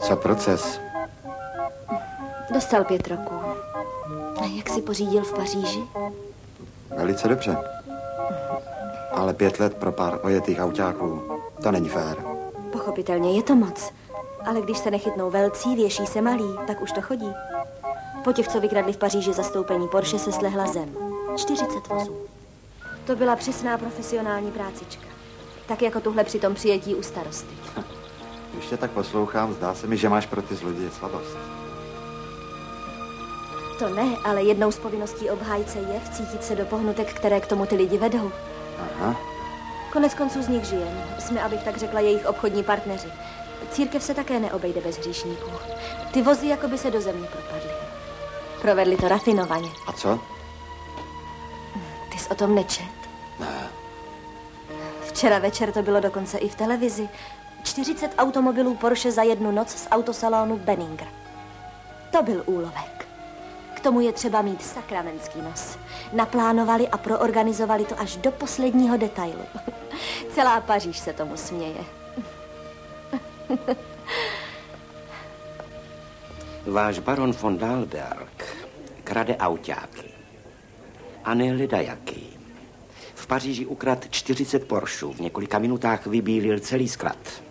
S19: Co proces?
S22: Dostal pět roků. A jak si pořídil v Paříži?
S3: Velice dobře. Ale pět let pro pár ojetých autáků, to není fér.
S22: Pochopitelně je to moc. Ale když se nechytnou velcí, věší se malí, tak už to chodí. Po těch, co vykradli v Paříži zastoupení Porsche, se slehla zem. 40 vozů. To byla přesná profesionální prácička. Tak jako tuhle při tom přijetí u starosty.
S3: Když tě tak poslouchám, zdá se mi, že máš pro ty zloděje slabost.
S22: To ne, ale jednou z povinností obhájce je vcítit se do pohnutek, které k tomu ty lidi vedou.
S3: Aha.
S22: Konec konců z nich žijem. Jsme, abych tak řekla, jejich obchodní partneři. Církev se také neobejde bez hříšníků. Ty vozy jako by se do země propadly. Provedli to rafinovaně.
S3: A co?
S22: Jsi o tom nečet?
S3: Ne.
S22: Včera večer to bylo dokonce i v televizi. 40 automobilů Porsche za jednu noc z autosalonu Benninger. To byl úlovek. K tomu je třeba mít sakramentský nos. Naplánovali a proorganizovali to až do posledního detailu. Celá Paříž se tomu směje.
S14: Váš baron von Dalberg krade autáky. A ne ledajaký. V Paříži ukrad 40 Porschů. V několika minutách vybílil celý sklad.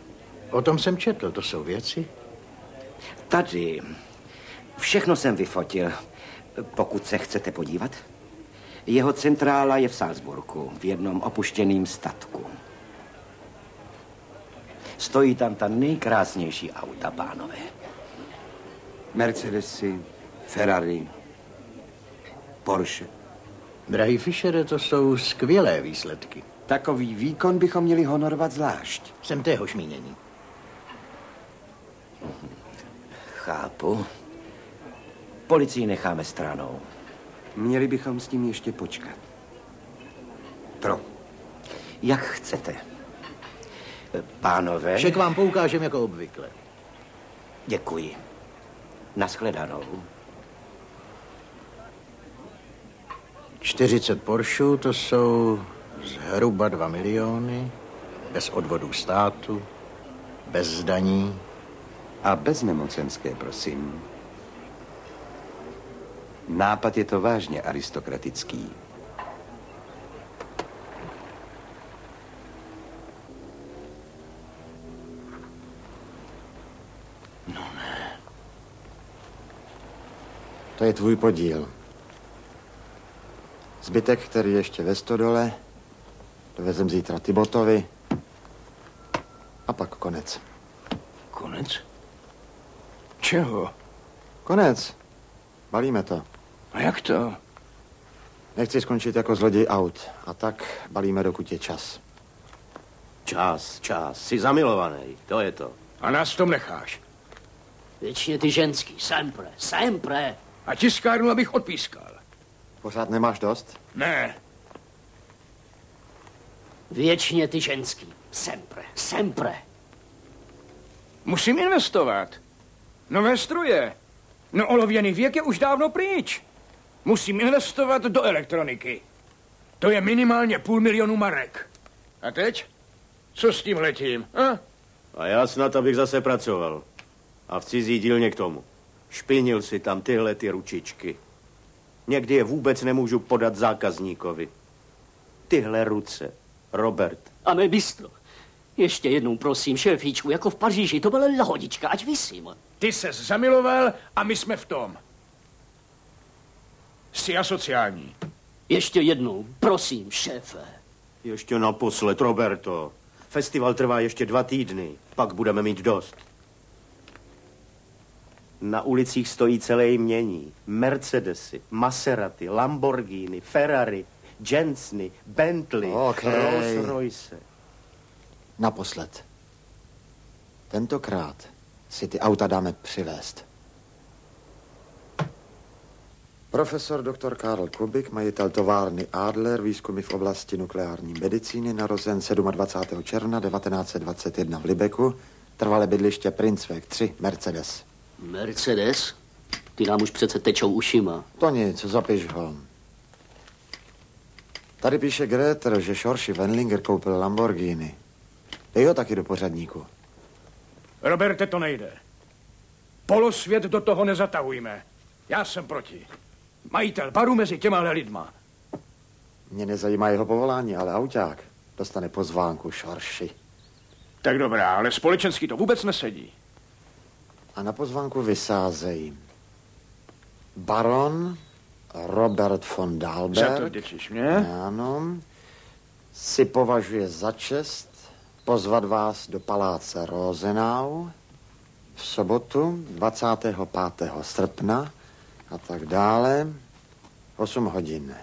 S20: O tom jsem četl, to jsou věci.
S14: Tady. Všechno jsem vyfotil. Pokud se chcete podívat. Jeho centrála je v Salzburgu, v jednom opuštěném statku. Stojí tam ta nejkrásnější auta, pánové.
S17: Mercedesy, Ferrari, Porsche.
S20: Drahý Fischere, to jsou skvělé výsledky.
S17: Takový výkon bychom měli honorovat zvlášť.
S20: Jsem téhož mínění.
S14: Chápu. Policii necháme stranou.
S17: Měli bychom s tím ještě počkat. Pro.
S14: Jak chcete. Pánové...
S20: Šek vám poukážem jako obvykle.
S14: Děkuji. Naschledanou.
S20: 40 Porschů, to jsou zhruba 2 miliony, bez odvodů státu, bez zdaní.
S17: A bez nemocenské, prosím. Nápad je to vážně aristokratický.
S3: To je tvůj podíl. Zbytek, který ještě ve stodole, dovezem zítra Tibotovi a pak konec.
S6: Konec? Čeho?
S3: Konec. Balíme to.
S6: A jak to?
S3: Nechci skončit jako zloděj aut. A tak balíme, dokud je čas.
S10: Čas, čas. Jsi zamilovaný, to je to.
S6: A nás v tom necháš.
S12: Většině ty ženský, sempre, sempre.
S6: A tiskárnu, abych odpískal.
S3: Pořád nemáš dost?
S6: Ne.
S12: Většině ty ženský, sempre, sempre.
S6: Musím investovat. Nové stroje. No olověný věk je už dávno pryč. Musím investovat do elektroniky. To je minimálně půl milionu marek. A teď? Co s tím letím? A?
S10: A já snad, abych zase pracoval. A v cizí dílně k tomu. Špinil si tam tyhle ty ručičky. Někdy je vůbec nemůžu podat zákazníkovi. Tyhle ruce, Robert.
S12: A mé bistro. Ještě jednou prosím, šéfíčku, jako v Paříži, to byla lahodička, ať vysím.
S6: Ty se zamiloval a my jsme v tom. Jsi asociální.
S12: Ještě jednou, prosím, šéfe.
S10: Ještě naposled, Roberto. Festival trvá ještě dva týdny, pak budeme mít dost. Na ulicích stojí celé jmění. Mercedesy, Maserati, Lamborghini, Ferrari, Jensny, Bentley,
S3: Okay.
S10: Rolls Royce.
S3: Naposled. Tentokrát si ty auta dáme přivést. Profesor dr. Karl Kubik, majitel továrny Adler, výzkumy v oblasti nukleární medicíny, narozen 27. června 1921 v Libeku, trvalé bydliště Princeweg 3, Mercedes.
S12: Mercedes? Ty nám už přece tečou ušima.
S3: To nic, zapiš ho. Tady píše Greter, že Šorši Wenlinger koupil Lamborghini. Dej ho taky do pořadníku.
S6: Roberte, to nejde. Polosvět do toho nezatahujme. Já jsem proti. Majitel baru mezi těma lidma.
S3: Mě nezajímá jeho povolání, ale auták dostane pozvánku Šorši.
S6: Tak dobrá, ale společensky to vůbec nesedí.
S3: A na pozvánku vysázejí baron Robert von Dalberg.
S6: Za to mě?
S3: Ano. Si považuje za čest pozvat vás do paláce Rosenau v sobotu 25. srpna a tak dále. 8 hodin.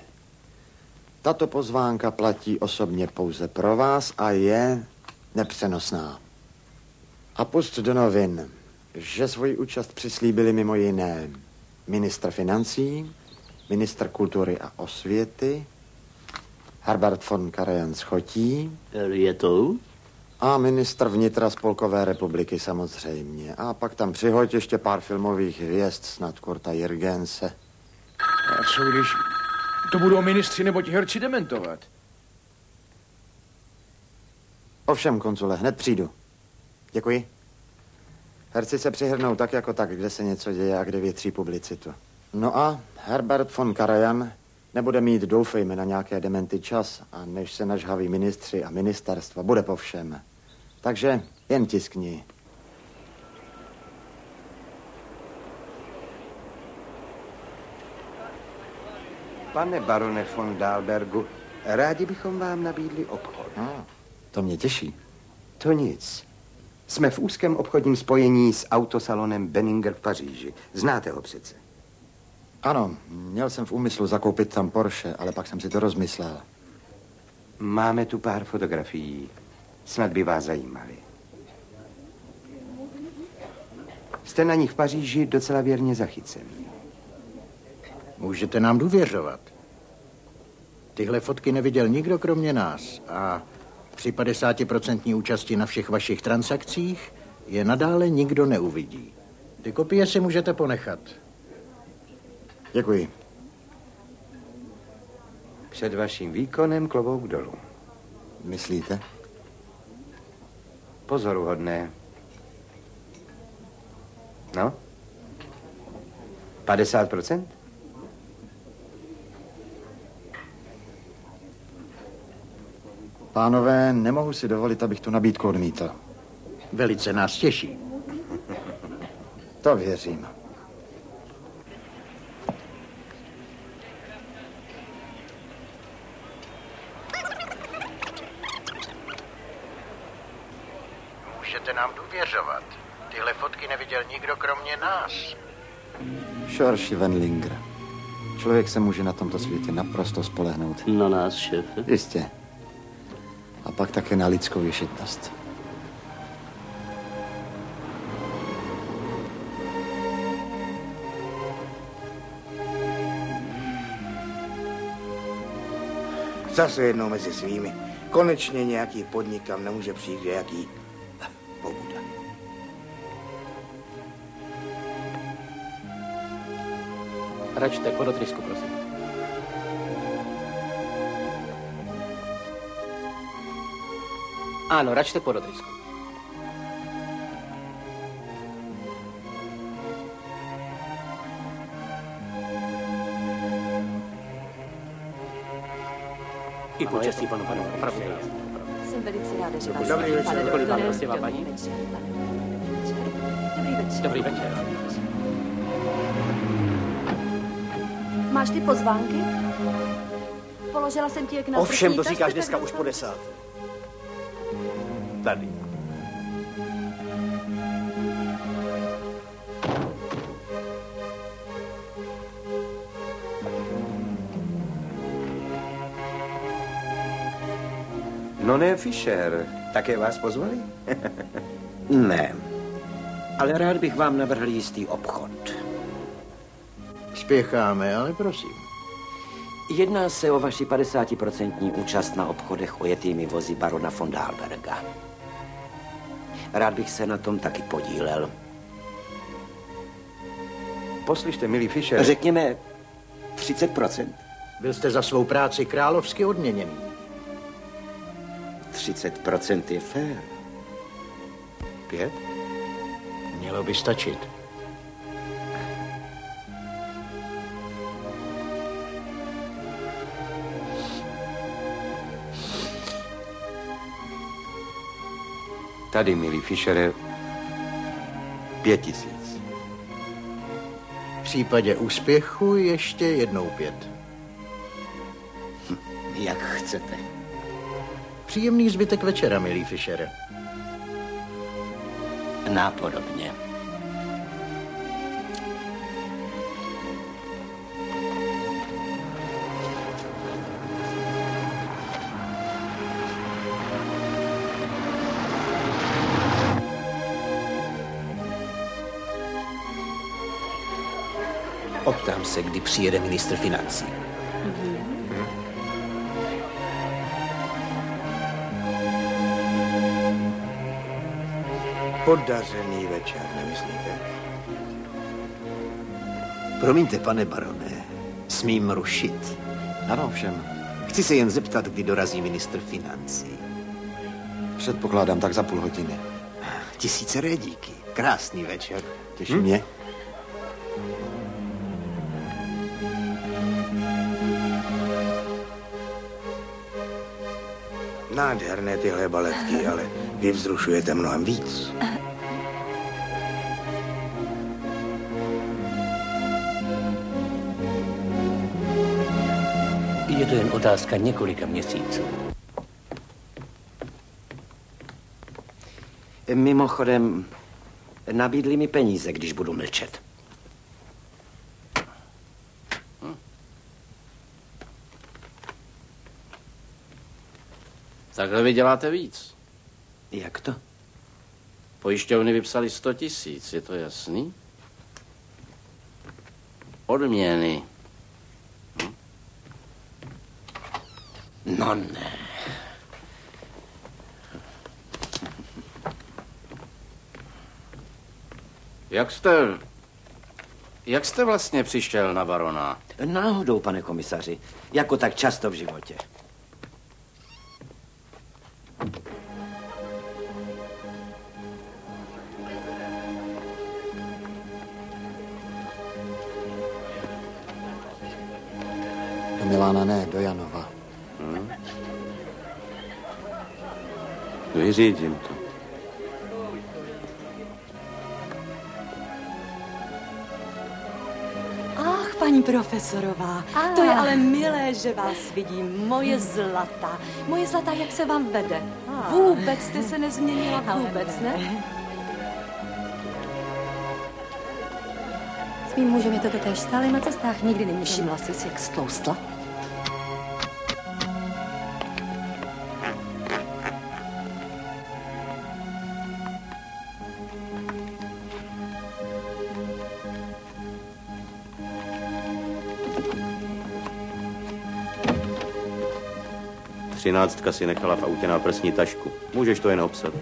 S3: Tato pozvánka platí osobně pouze pro vás a je nepřenosná. A pust do novin, že svoji účast přislíbili mimo jiné ministr financí, ministr kultury a osvěty, Herbert von Karajan Schotí.
S12: Je to?
S3: A ministr vnitra Spolkové republiky samozřejmě. A pak tam přihoď ještě pár filmových hvězd, snad Kurta Jirgense.
S6: A co když to budou ministři nebo ti herci dementovat?
S3: Ovšem, konzule, hned přijdu. Děkuji. Herci se přihrnou tak jako tak, kde se něco děje a kde větří publicitu. No a Herbert von Karajan nebude mít, doufejme, na nějaké dementy čas a než se nažhaví ministři a ministerstva, bude po všem. Takže jen tiskni.
S17: Pane barone von Dalbergu, rádi bychom vám nabídli obchod.
S3: No, to mě těší.
S17: To nic. Jsme v úzkém obchodním spojení s autosalonem Benninger v Paříži. Znáte ho přece.
S3: Ano, měl jsem v úmyslu zakoupit tam Porsche, ale pak jsem si to rozmyslel.
S17: Máme tu pár fotografií. Snad by vás zajímaly. Jste na nich v Paříži docela věrně zachycený.
S20: Můžete nám důvěřovat. Tyhle fotky neviděl nikdo kromě nás a při 50% účasti na všech vašich transakcích je nadále nikdo neuvidí. Ty kopie si můžete ponechat.
S3: Děkuji.
S17: Před vaším výkonem klobouk dolů.
S3: Myslíte?
S17: Pozoruhodné. No? 50%?
S3: Pánové, nemohu si dovolit, abych tu nabídku odmítl.
S20: Velice nás těší.
S3: To věřím.
S20: Můžete nám důvěřovat. Tyhle fotky neviděl nikdo kromě nás.
S3: Šorši Venlinger. Člověk se může na tomto světě naprosto spolehnout.
S12: Na nás, šéfe?
S3: Jistě. Pak také na lidskou ješitnost.
S23: Zase jednou mezi svými. Konečně nějaký podnik tam nemůže přijít, že jaký pobuda.
S12: Račte podotrysku, prosím. Ano, račte podotrysku. I počestí panu, panu, opravdu.
S22: Jsem velice ráda, že vás
S12: Dobrý večer,
S22: pane
S12: kolik vám
S22: doktore.
S12: prosím, paní?
S22: Dobrý večer. Dobrý večer.
S12: Dobrý večer.
S24: Máš ty pozvánky? Položila jsem ti jak na
S11: Ovšem, to říkáš dneska už po desát.
S17: No ne, Fischer. Také vás pozvali?
S14: Ne, ale rád bych vám navrhl jistý obchod.
S20: Spěcháme, ale prosím.
S14: Jedná se o vaši 50% účast na obchodech ojetými vozy barona von Dahlberga. Rád bych se na tom taky podílel.
S17: Poslyšte, milý Fischer.
S14: Řekněme 30%.
S20: Byl jste za svou práci královsky odměněný.
S14: 30% je fér.
S20: Pět? Mělo by stačit.
S17: Tady, milý Fischere, pět tisíc.
S20: V případě úspěchu ještě jednou pět.
S14: Jak chcete.
S20: Příjemný zbytek večera, milý Fischere.
S14: Nápodobně.
S5: Optám se, kdy přijede ministr financí.
S23: Podařený večer, nemyslíte?
S11: Promiňte, pane barone,
S25: Smím rušit?
S3: Ano, všem.
S25: Chci se jen zeptat, kdy dorazí ministr financí.
S3: Předpokládám tak za půl hodiny.
S25: Tisíce redíky. Krásný večer.
S3: Těší hm? mě.
S23: Nádherné tyhle baletky, ale vy vzrušujete mnohem víc.
S12: Je to jen otázka několika měsíců.
S14: Mimochodem, nabídli mi peníze, když budu mlčet.
S13: Takhle vy děláte víc.
S14: Jak to?
S13: Pojišťovny vypsali 100 tisíc, je to jasný? Odměny.
S14: No ne.
S13: Jak jste... Jak jste vlastně přišel na barona?
S14: Náhodou, pane komisaři. Jako tak často v životě.
S10: Vyřídím to.
S4: Ach, paní profesorová,
S24: Ah.
S4: to je ale milé, že vás vidím. Moje zlata. Moje zlata, jak se vám vede? Vůbec jste se nezměnila, vůbec, ne?
S24: S mým mužem je to totéž stále na cestách, nikdy není.
S4: Všimla jsi si, jak stloustla?
S10: Třináctka si nechala v autě na prsní tašku. Můžeš to jen obsat.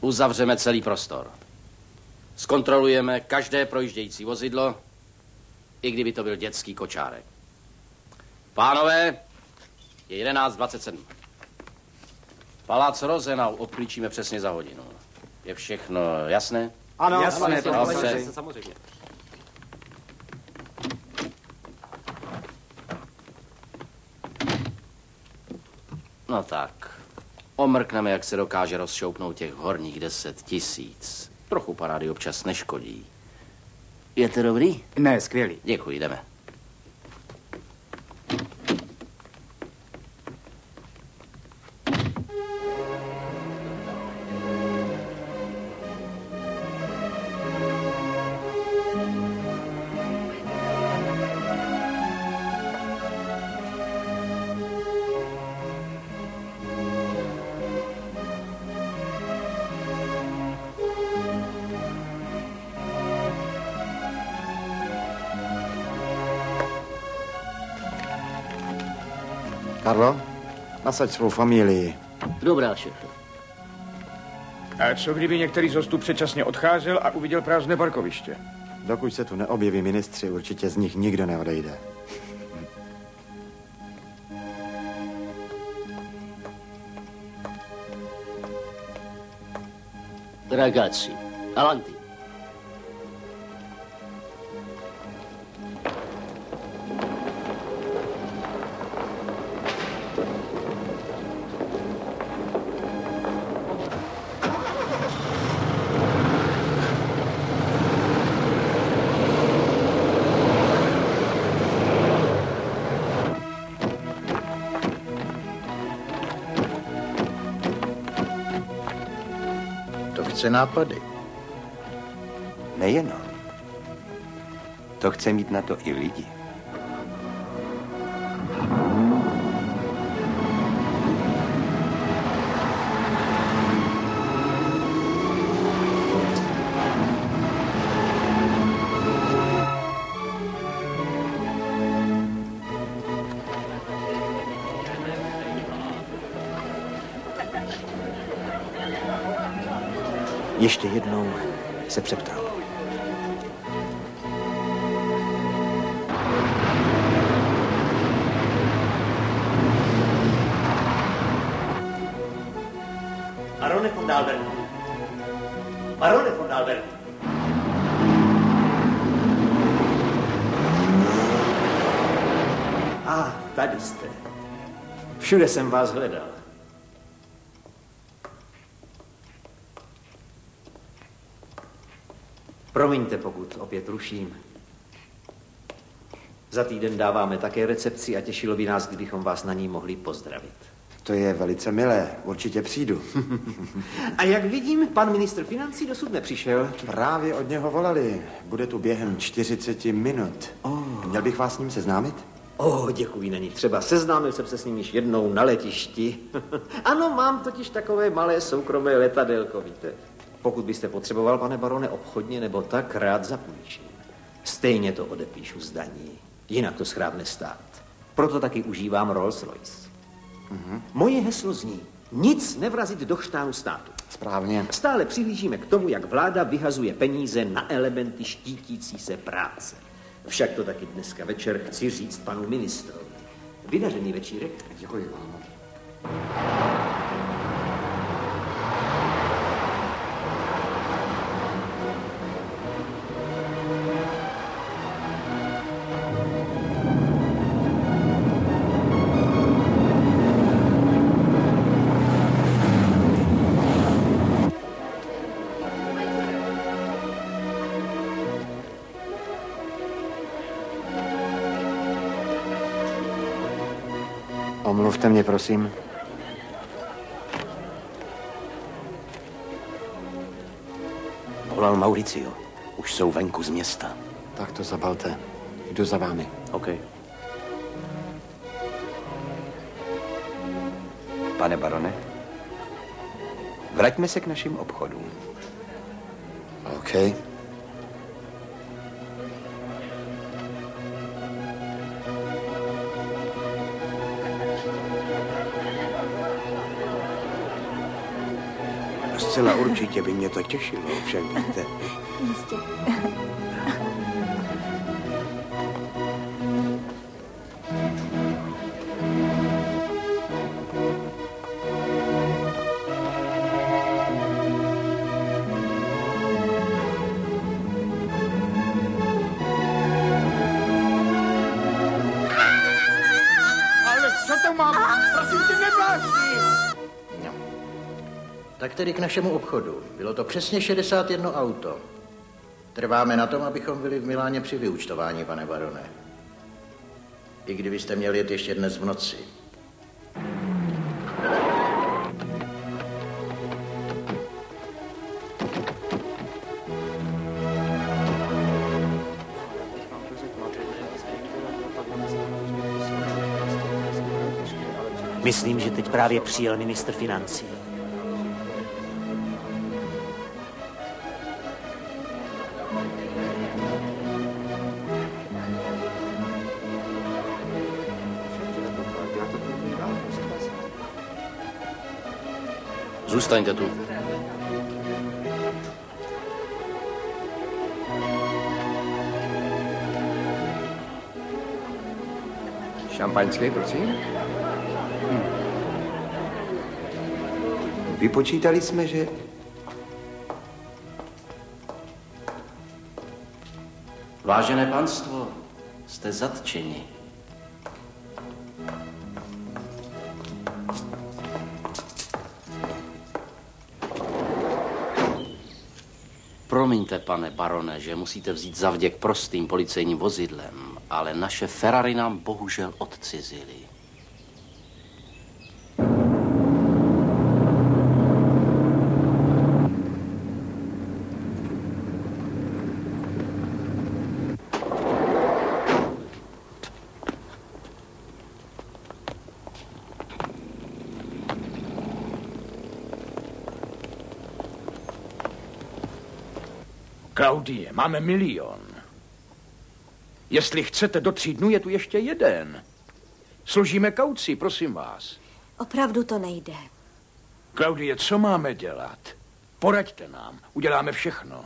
S13: Uzavřeme celý prostor. Zkontrolujeme každé projíždějící vozidlo, i kdyby to byl dětský kočárek. Pánové, je 11.27. Palác Rozenau obklíčíme přesně za hodinu. Je všechno jasné?
S3: Ano,
S13: jasné,
S3: jasné,
S13: dobře.
S1: Samozřejmě.
S13: No tak. Omrkneme, jak se dokáže rozšoupnout těch horních deset tisíc. Trochu parády občas neškodí. Je to dobrý?
S18: Ne, skvělý.
S13: Děkuji, jdeme.
S3: Nasaď svou familii.
S12: Dobrá, šéfe.
S6: A co kdyby některý z hostů předčasně odcházel a uviděl prázdné parkoviště?
S3: Dokud se tu neobjeví ministři, určitě z nich nikdo neodejde.
S12: Ragazzi, avanti.
S20: Chce nápady.
S17: Nejenom. To chce mít na to i lidi.
S26: Ještě jednou se přeptám.
S14: Barone von Dahlberg. Barone von Dahlberg. A, ah, tady jste. Všude jsem vás hledal. Promiňte, pokud opět ruším. Za týden dáváme také recepci a těšilo by nás, kdybychom vás na ní mohli pozdravit.
S3: To je velice milé, určitě přijdu.
S14: A jak vidím, pan ministr financí dosud nepřišel.
S3: Právě od něho volali. Bude tu během 40 minut.
S14: Oh.
S3: Měl bych vás s ním seznámit?
S14: O, oh, děkuji, není třeba. Seznámil jsem se s ním již jednou na letišti. ano, mám totiž takové malé soukromé letadélko, víte. Pokud byste potřeboval, pane barone, obchodně nebo tak, rád zapůjčím. Stejně to odepíšu z daní. Jinak to schrábne stát. Proto taky užívám Rolls-Royce. Mm-hmm. Moje heslo zní, nic nevrazit do chtánu státu.
S3: Správně.
S14: Stále přihlížíme k tomu, jak vláda vyhazuje peníze na elementy štítící se práce. Však to taky dneska večer chci říct panu ministrovi. Vydařený večírek.
S3: Děkuji vám. Omluvte mě, prosím.
S10: Volal Mauricio. Už jsou venku z města.
S3: Tak to zabalte. Jdu za vámi.
S10: OK.
S17: Pane barone, vraťme se k našim obchodům.
S3: OK.
S23: Zcela určitě by mě to těšilo, však víte.
S22: Jistě.
S20: Tedy k našemu obchodu. Bylo to přesně 61 auto. Trváme na tom, abychom byli v Miláně při vyúčtování, pane barone. I kdybyste měli jet ještě dnes v noci.
S14: Myslím, že teď právě přijel ministr financí.
S27: Zůstaňte tu.
S17: Šampaňské, prosím. Hm. Vypočítali jsme, že
S13: Vážené panstvo, jste zatčeni. Promiňte, pane barone, že musíte vzít zavděk prostým policejním vozidlem, ale naše Ferrari nám bohužel odcizili.
S6: Klaudie, máme milion. Jestli chcete do tří dnů, je tu ještě jeden. Složíme kauci, prosím vás.
S22: Opravdu to nejde.
S6: Klaudie, co máme dělat? Poraďte nám, uděláme všechno.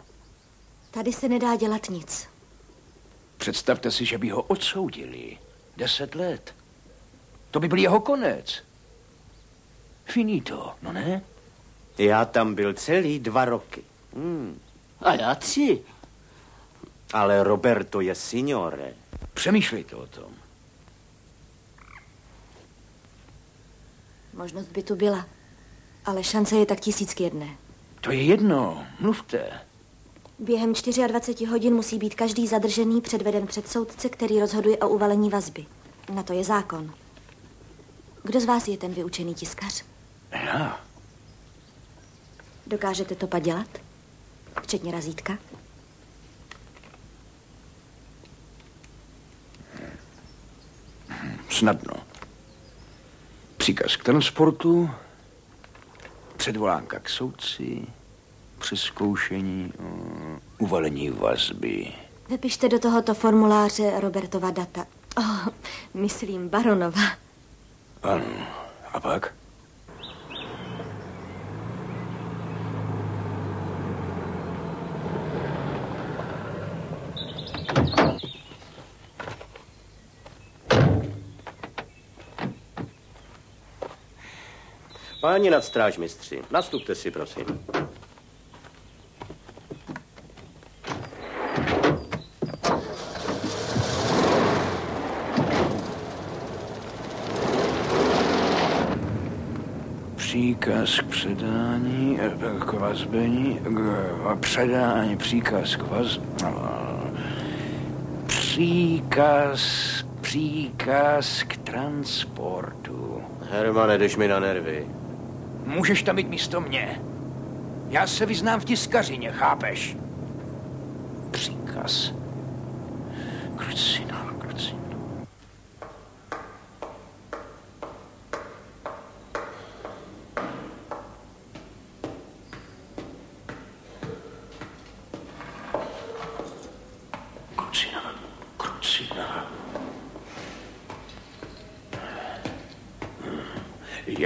S22: Tady se nedá dělat nic.
S6: Představte si, že by ho odsoudili. Deset let. To by byl jeho konec. Finito, no ne?
S10: Já tam byl celý dva roky. Hmm.
S12: A já tři.
S10: Ale Roberto je signore.
S6: Přemýšlejte o tom.
S22: Možnost by tu byla, ale šance je tak tisíc k jedné.
S6: To je jedno, mluvte.
S22: Během 24 hodin musí být každý zadržený předveden před soudce, který rozhoduje o uvalení vazby. Na to je zákon. Kdo z vás je ten vyučený tiskař?
S6: Já.
S22: Dokážete to padělat? Včetně razítka?
S6: Snadno. Příkaz k transportu, předvolánka k soudci, přeskoušení, uh, uvalení vazby.
S22: Vypište do tohoto formuláře Robertova data. Oh, myslím Baronova.
S6: Ano. A pak?
S10: Páni nadstrážmistři, nastupte si, prosím.
S6: Příkaz k předání, eh, k vazbení, k předání, příkaz k vaz... Příkaz, příkaz k transportu.
S10: Hermane, jdeš mi na nervy.
S6: Můžeš tam mít místo mě. Já se vyznám v tiskařině, chápeš? Příkaz. Krucina. Krucina, krucina.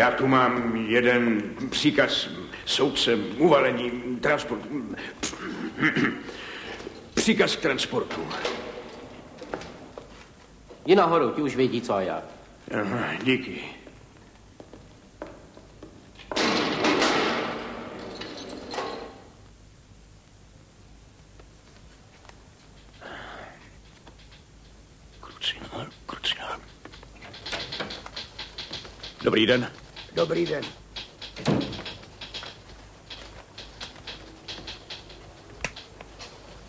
S6: Já tu mám jeden příkaz soudce, uvalení, transport. Příkaz k transportu.
S13: Jdi nahoru, ti už vědí, co a jak.
S6: Aha, díky. Dobrý den.
S28: Dobrý den.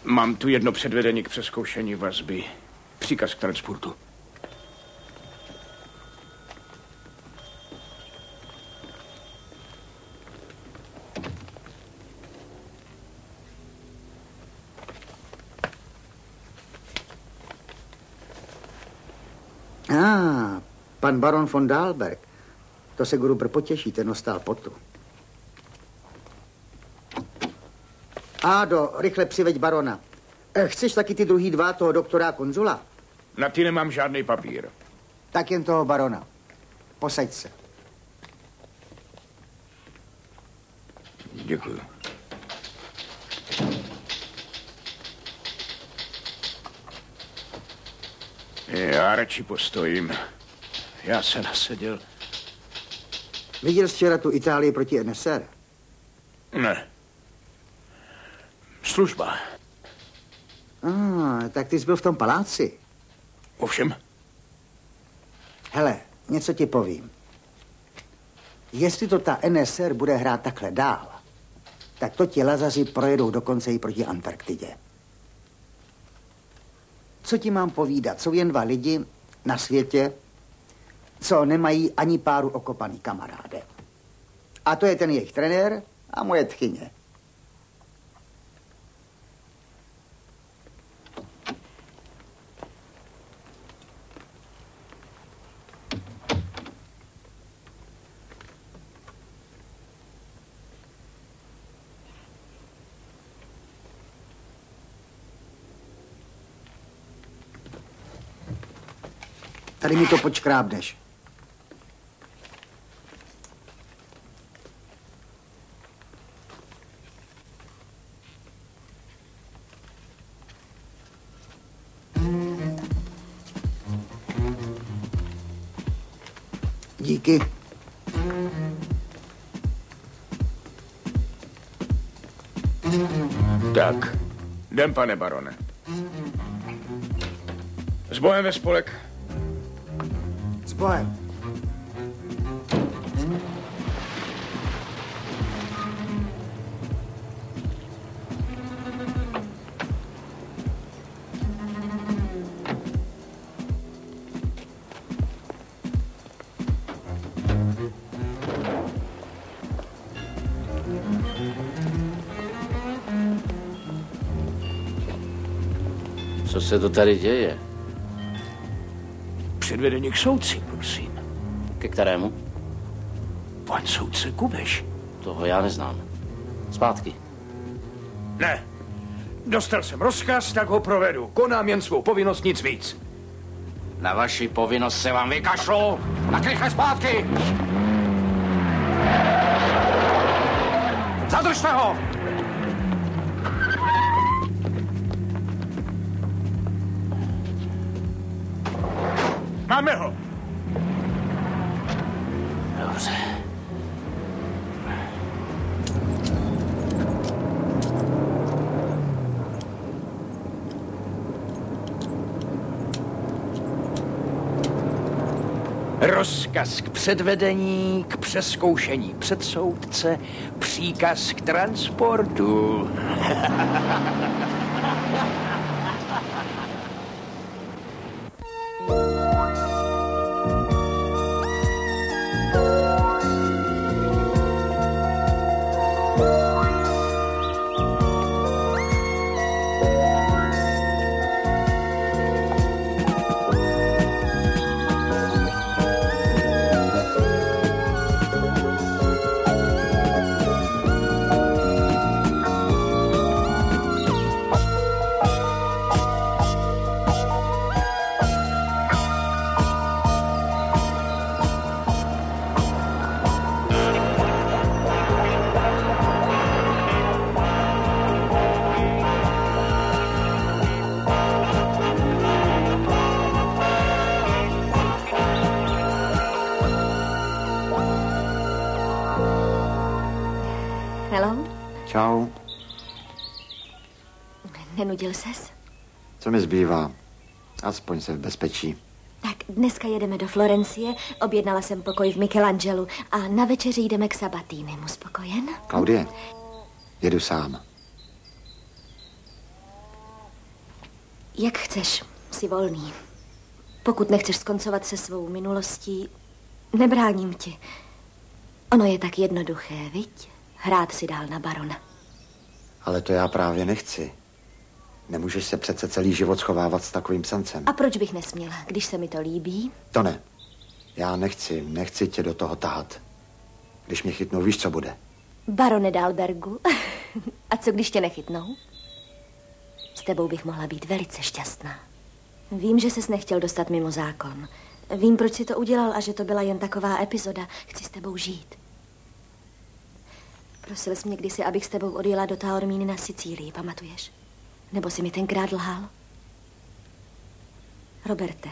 S6: Mám tu jedno předvedení k přeskoušení vazby. Příkaz k transportu.
S29: A, ah, pan baron von Dahlberg. To se Gruber potěší, ten ostál potu. Ádo, rychle přiveď barona. Eh, Chceš taky ty druhý dva, toho doktora konzula?
S6: Na ty nemám žádný papír.
S29: Tak jen toho barona. Posaď se.
S6: Děkuji. Já radši postojím. Já se naseděl.
S29: Viděl jsi včera tu Itálii proti NSR?
S6: Ne. Služba.
S29: Ah, tak ty jsi byl v tom paláci.
S6: Ovšem.
S29: Hele, něco ti povím. Jestli to ta NSR bude hrát takhle dál, tak to ti Lazaři projedou dokonce i proti Antarktidě. Co ti mám povídat? Jsou jen dva lidi na světě, co nemají ani páru okopaný kamaráde. A to je ten jejich trenér a moje tchyně. Tady mi to počkrábneš.
S23: Díky.
S6: Tak, jdem, pane barone. S bojem ve spolek.
S23: S bojem.
S13: Se to tady děje?
S6: Předvedení k soudci, prosím.
S13: Ke kterému?
S6: Pan soudce Kubeš.
S13: Toho já neznám. Zpátky.
S6: Ne. Dostal jsem rozkaz, tak ho provedu. Konám jen svou povinnost, nic víc.
S13: Na vaši povinnost se vám vykašlu. Tak rychle zpátky! Zadržte ho!
S6: Rozkaz k předvedení, k přeskoušení před soudce, příkaz k transportu.
S3: Co mi zbývá? Aspoň se v bezpečí.
S22: Tak dneska jedeme do Florencie, objednala jsem pokoj v Michelangelu a na večeři jdeme k Sabatínemu. Spokojen?
S3: Klaudie, jedu sám.
S22: Jak chceš, jsi volný. Pokud nechceš skoncovat se svou minulostí, nebráním ti. Ono je tak jednoduché, viď? Hrát si dál na barona.
S3: Ale to já právě nechci. Nemůžeš se přece celý život schovávat s takovým sancem.
S22: A proč bych nesměla, když se mi to líbí?
S3: To ne. Já nechci, nechci tě do toho tahat. Když mě chytnou, víš, co bude.
S22: Barone Dalbergu. A co když tě nechytnou? S tebou bych mohla být velice šťastná. Vím, že ses nechtěl dostat mimo zákon. Vím, proč si to udělal a že to byla jen taková epizoda. Chci s tebou žít. Prosil jsi mě kdysi, abych s tebou odjela do Taormíny na Sicílii, pamatuješ? Nebo si mi tenkrát lhal? Roberte,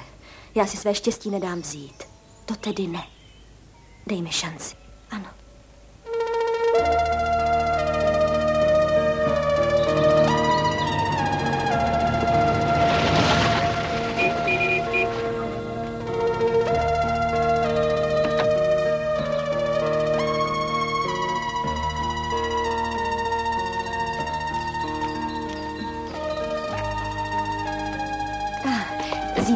S22: já si své štěstí nedám vzít. To tedy ne. Dej mi šanci. Ano.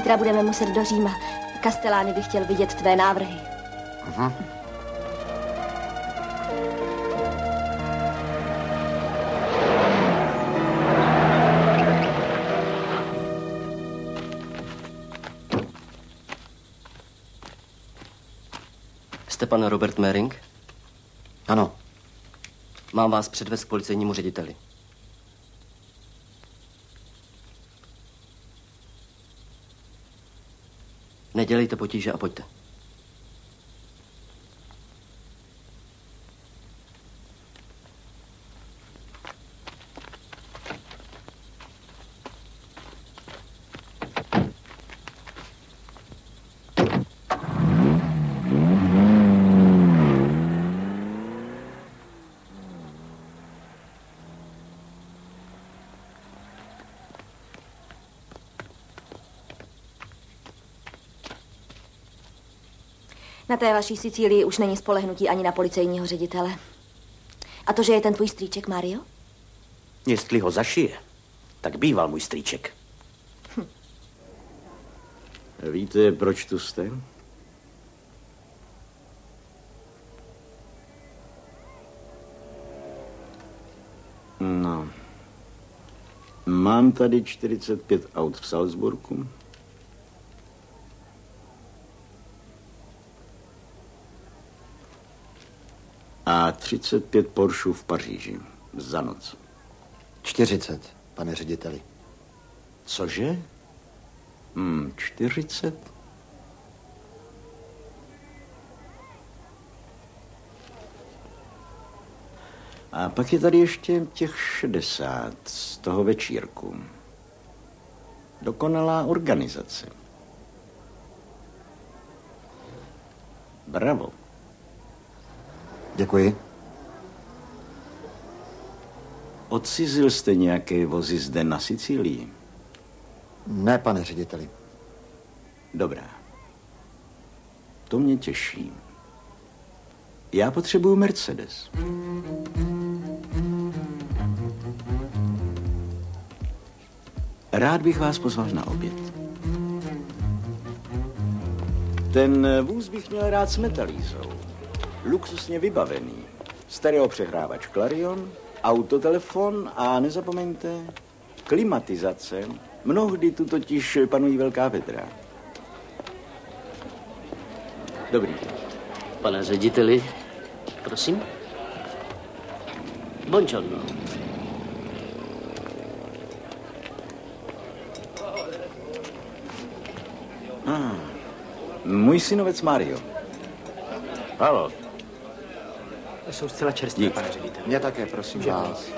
S22: Zítra budeme muset do Říma. Kastelány by chtěl vidět tvé návrhy.
S3: Aha.
S30: Jste pan Robert Mering?
S3: Ano.
S30: Mám vás předvést k policejnímu řediteli. Nedělejte potíže a pojďte.
S22: Na té vaší Sicílii už není spolehnutí ani na policejního ředitele. A to, že je ten tvůj strýček, Mario?
S31: Jestli ho zašije, tak býval můj strýček.
S22: Hm.
S31: Víte, proč tu jste? No. Mám tady 45 aut v Salzburgu. A 35 Porschů v Paříži za noc.
S3: 40, pane řediteli.
S31: Cože? Hmm, 40? A pak je tady ještě těch 60 z toho večírku. Dokonalá organizace. Bravo.
S3: Děkuji.
S31: Odcizil jste nějaké vozy zde na Sicílii?
S3: Ne, pane řediteli.
S31: Dobrá. To mě těší. Já potřebuju Mercedes. Rád bych vás pozval na oběd. Ten vůz bych měl rád s metalízou. Luxusně vybavený. Stereo přehrávač Clarion, autotelefon a nezapomeňte klimatizace. Mnohdy tu totiž panují velká vedra. Dobrý.
S12: Pane řediteli, prosím. Buongiorno.
S31: Ah, můj synovec Mario. Halo.
S19: Jsou zcela čerstvé, pane řediteli.
S3: Mě také, prosím
S19: Že-
S3: vás.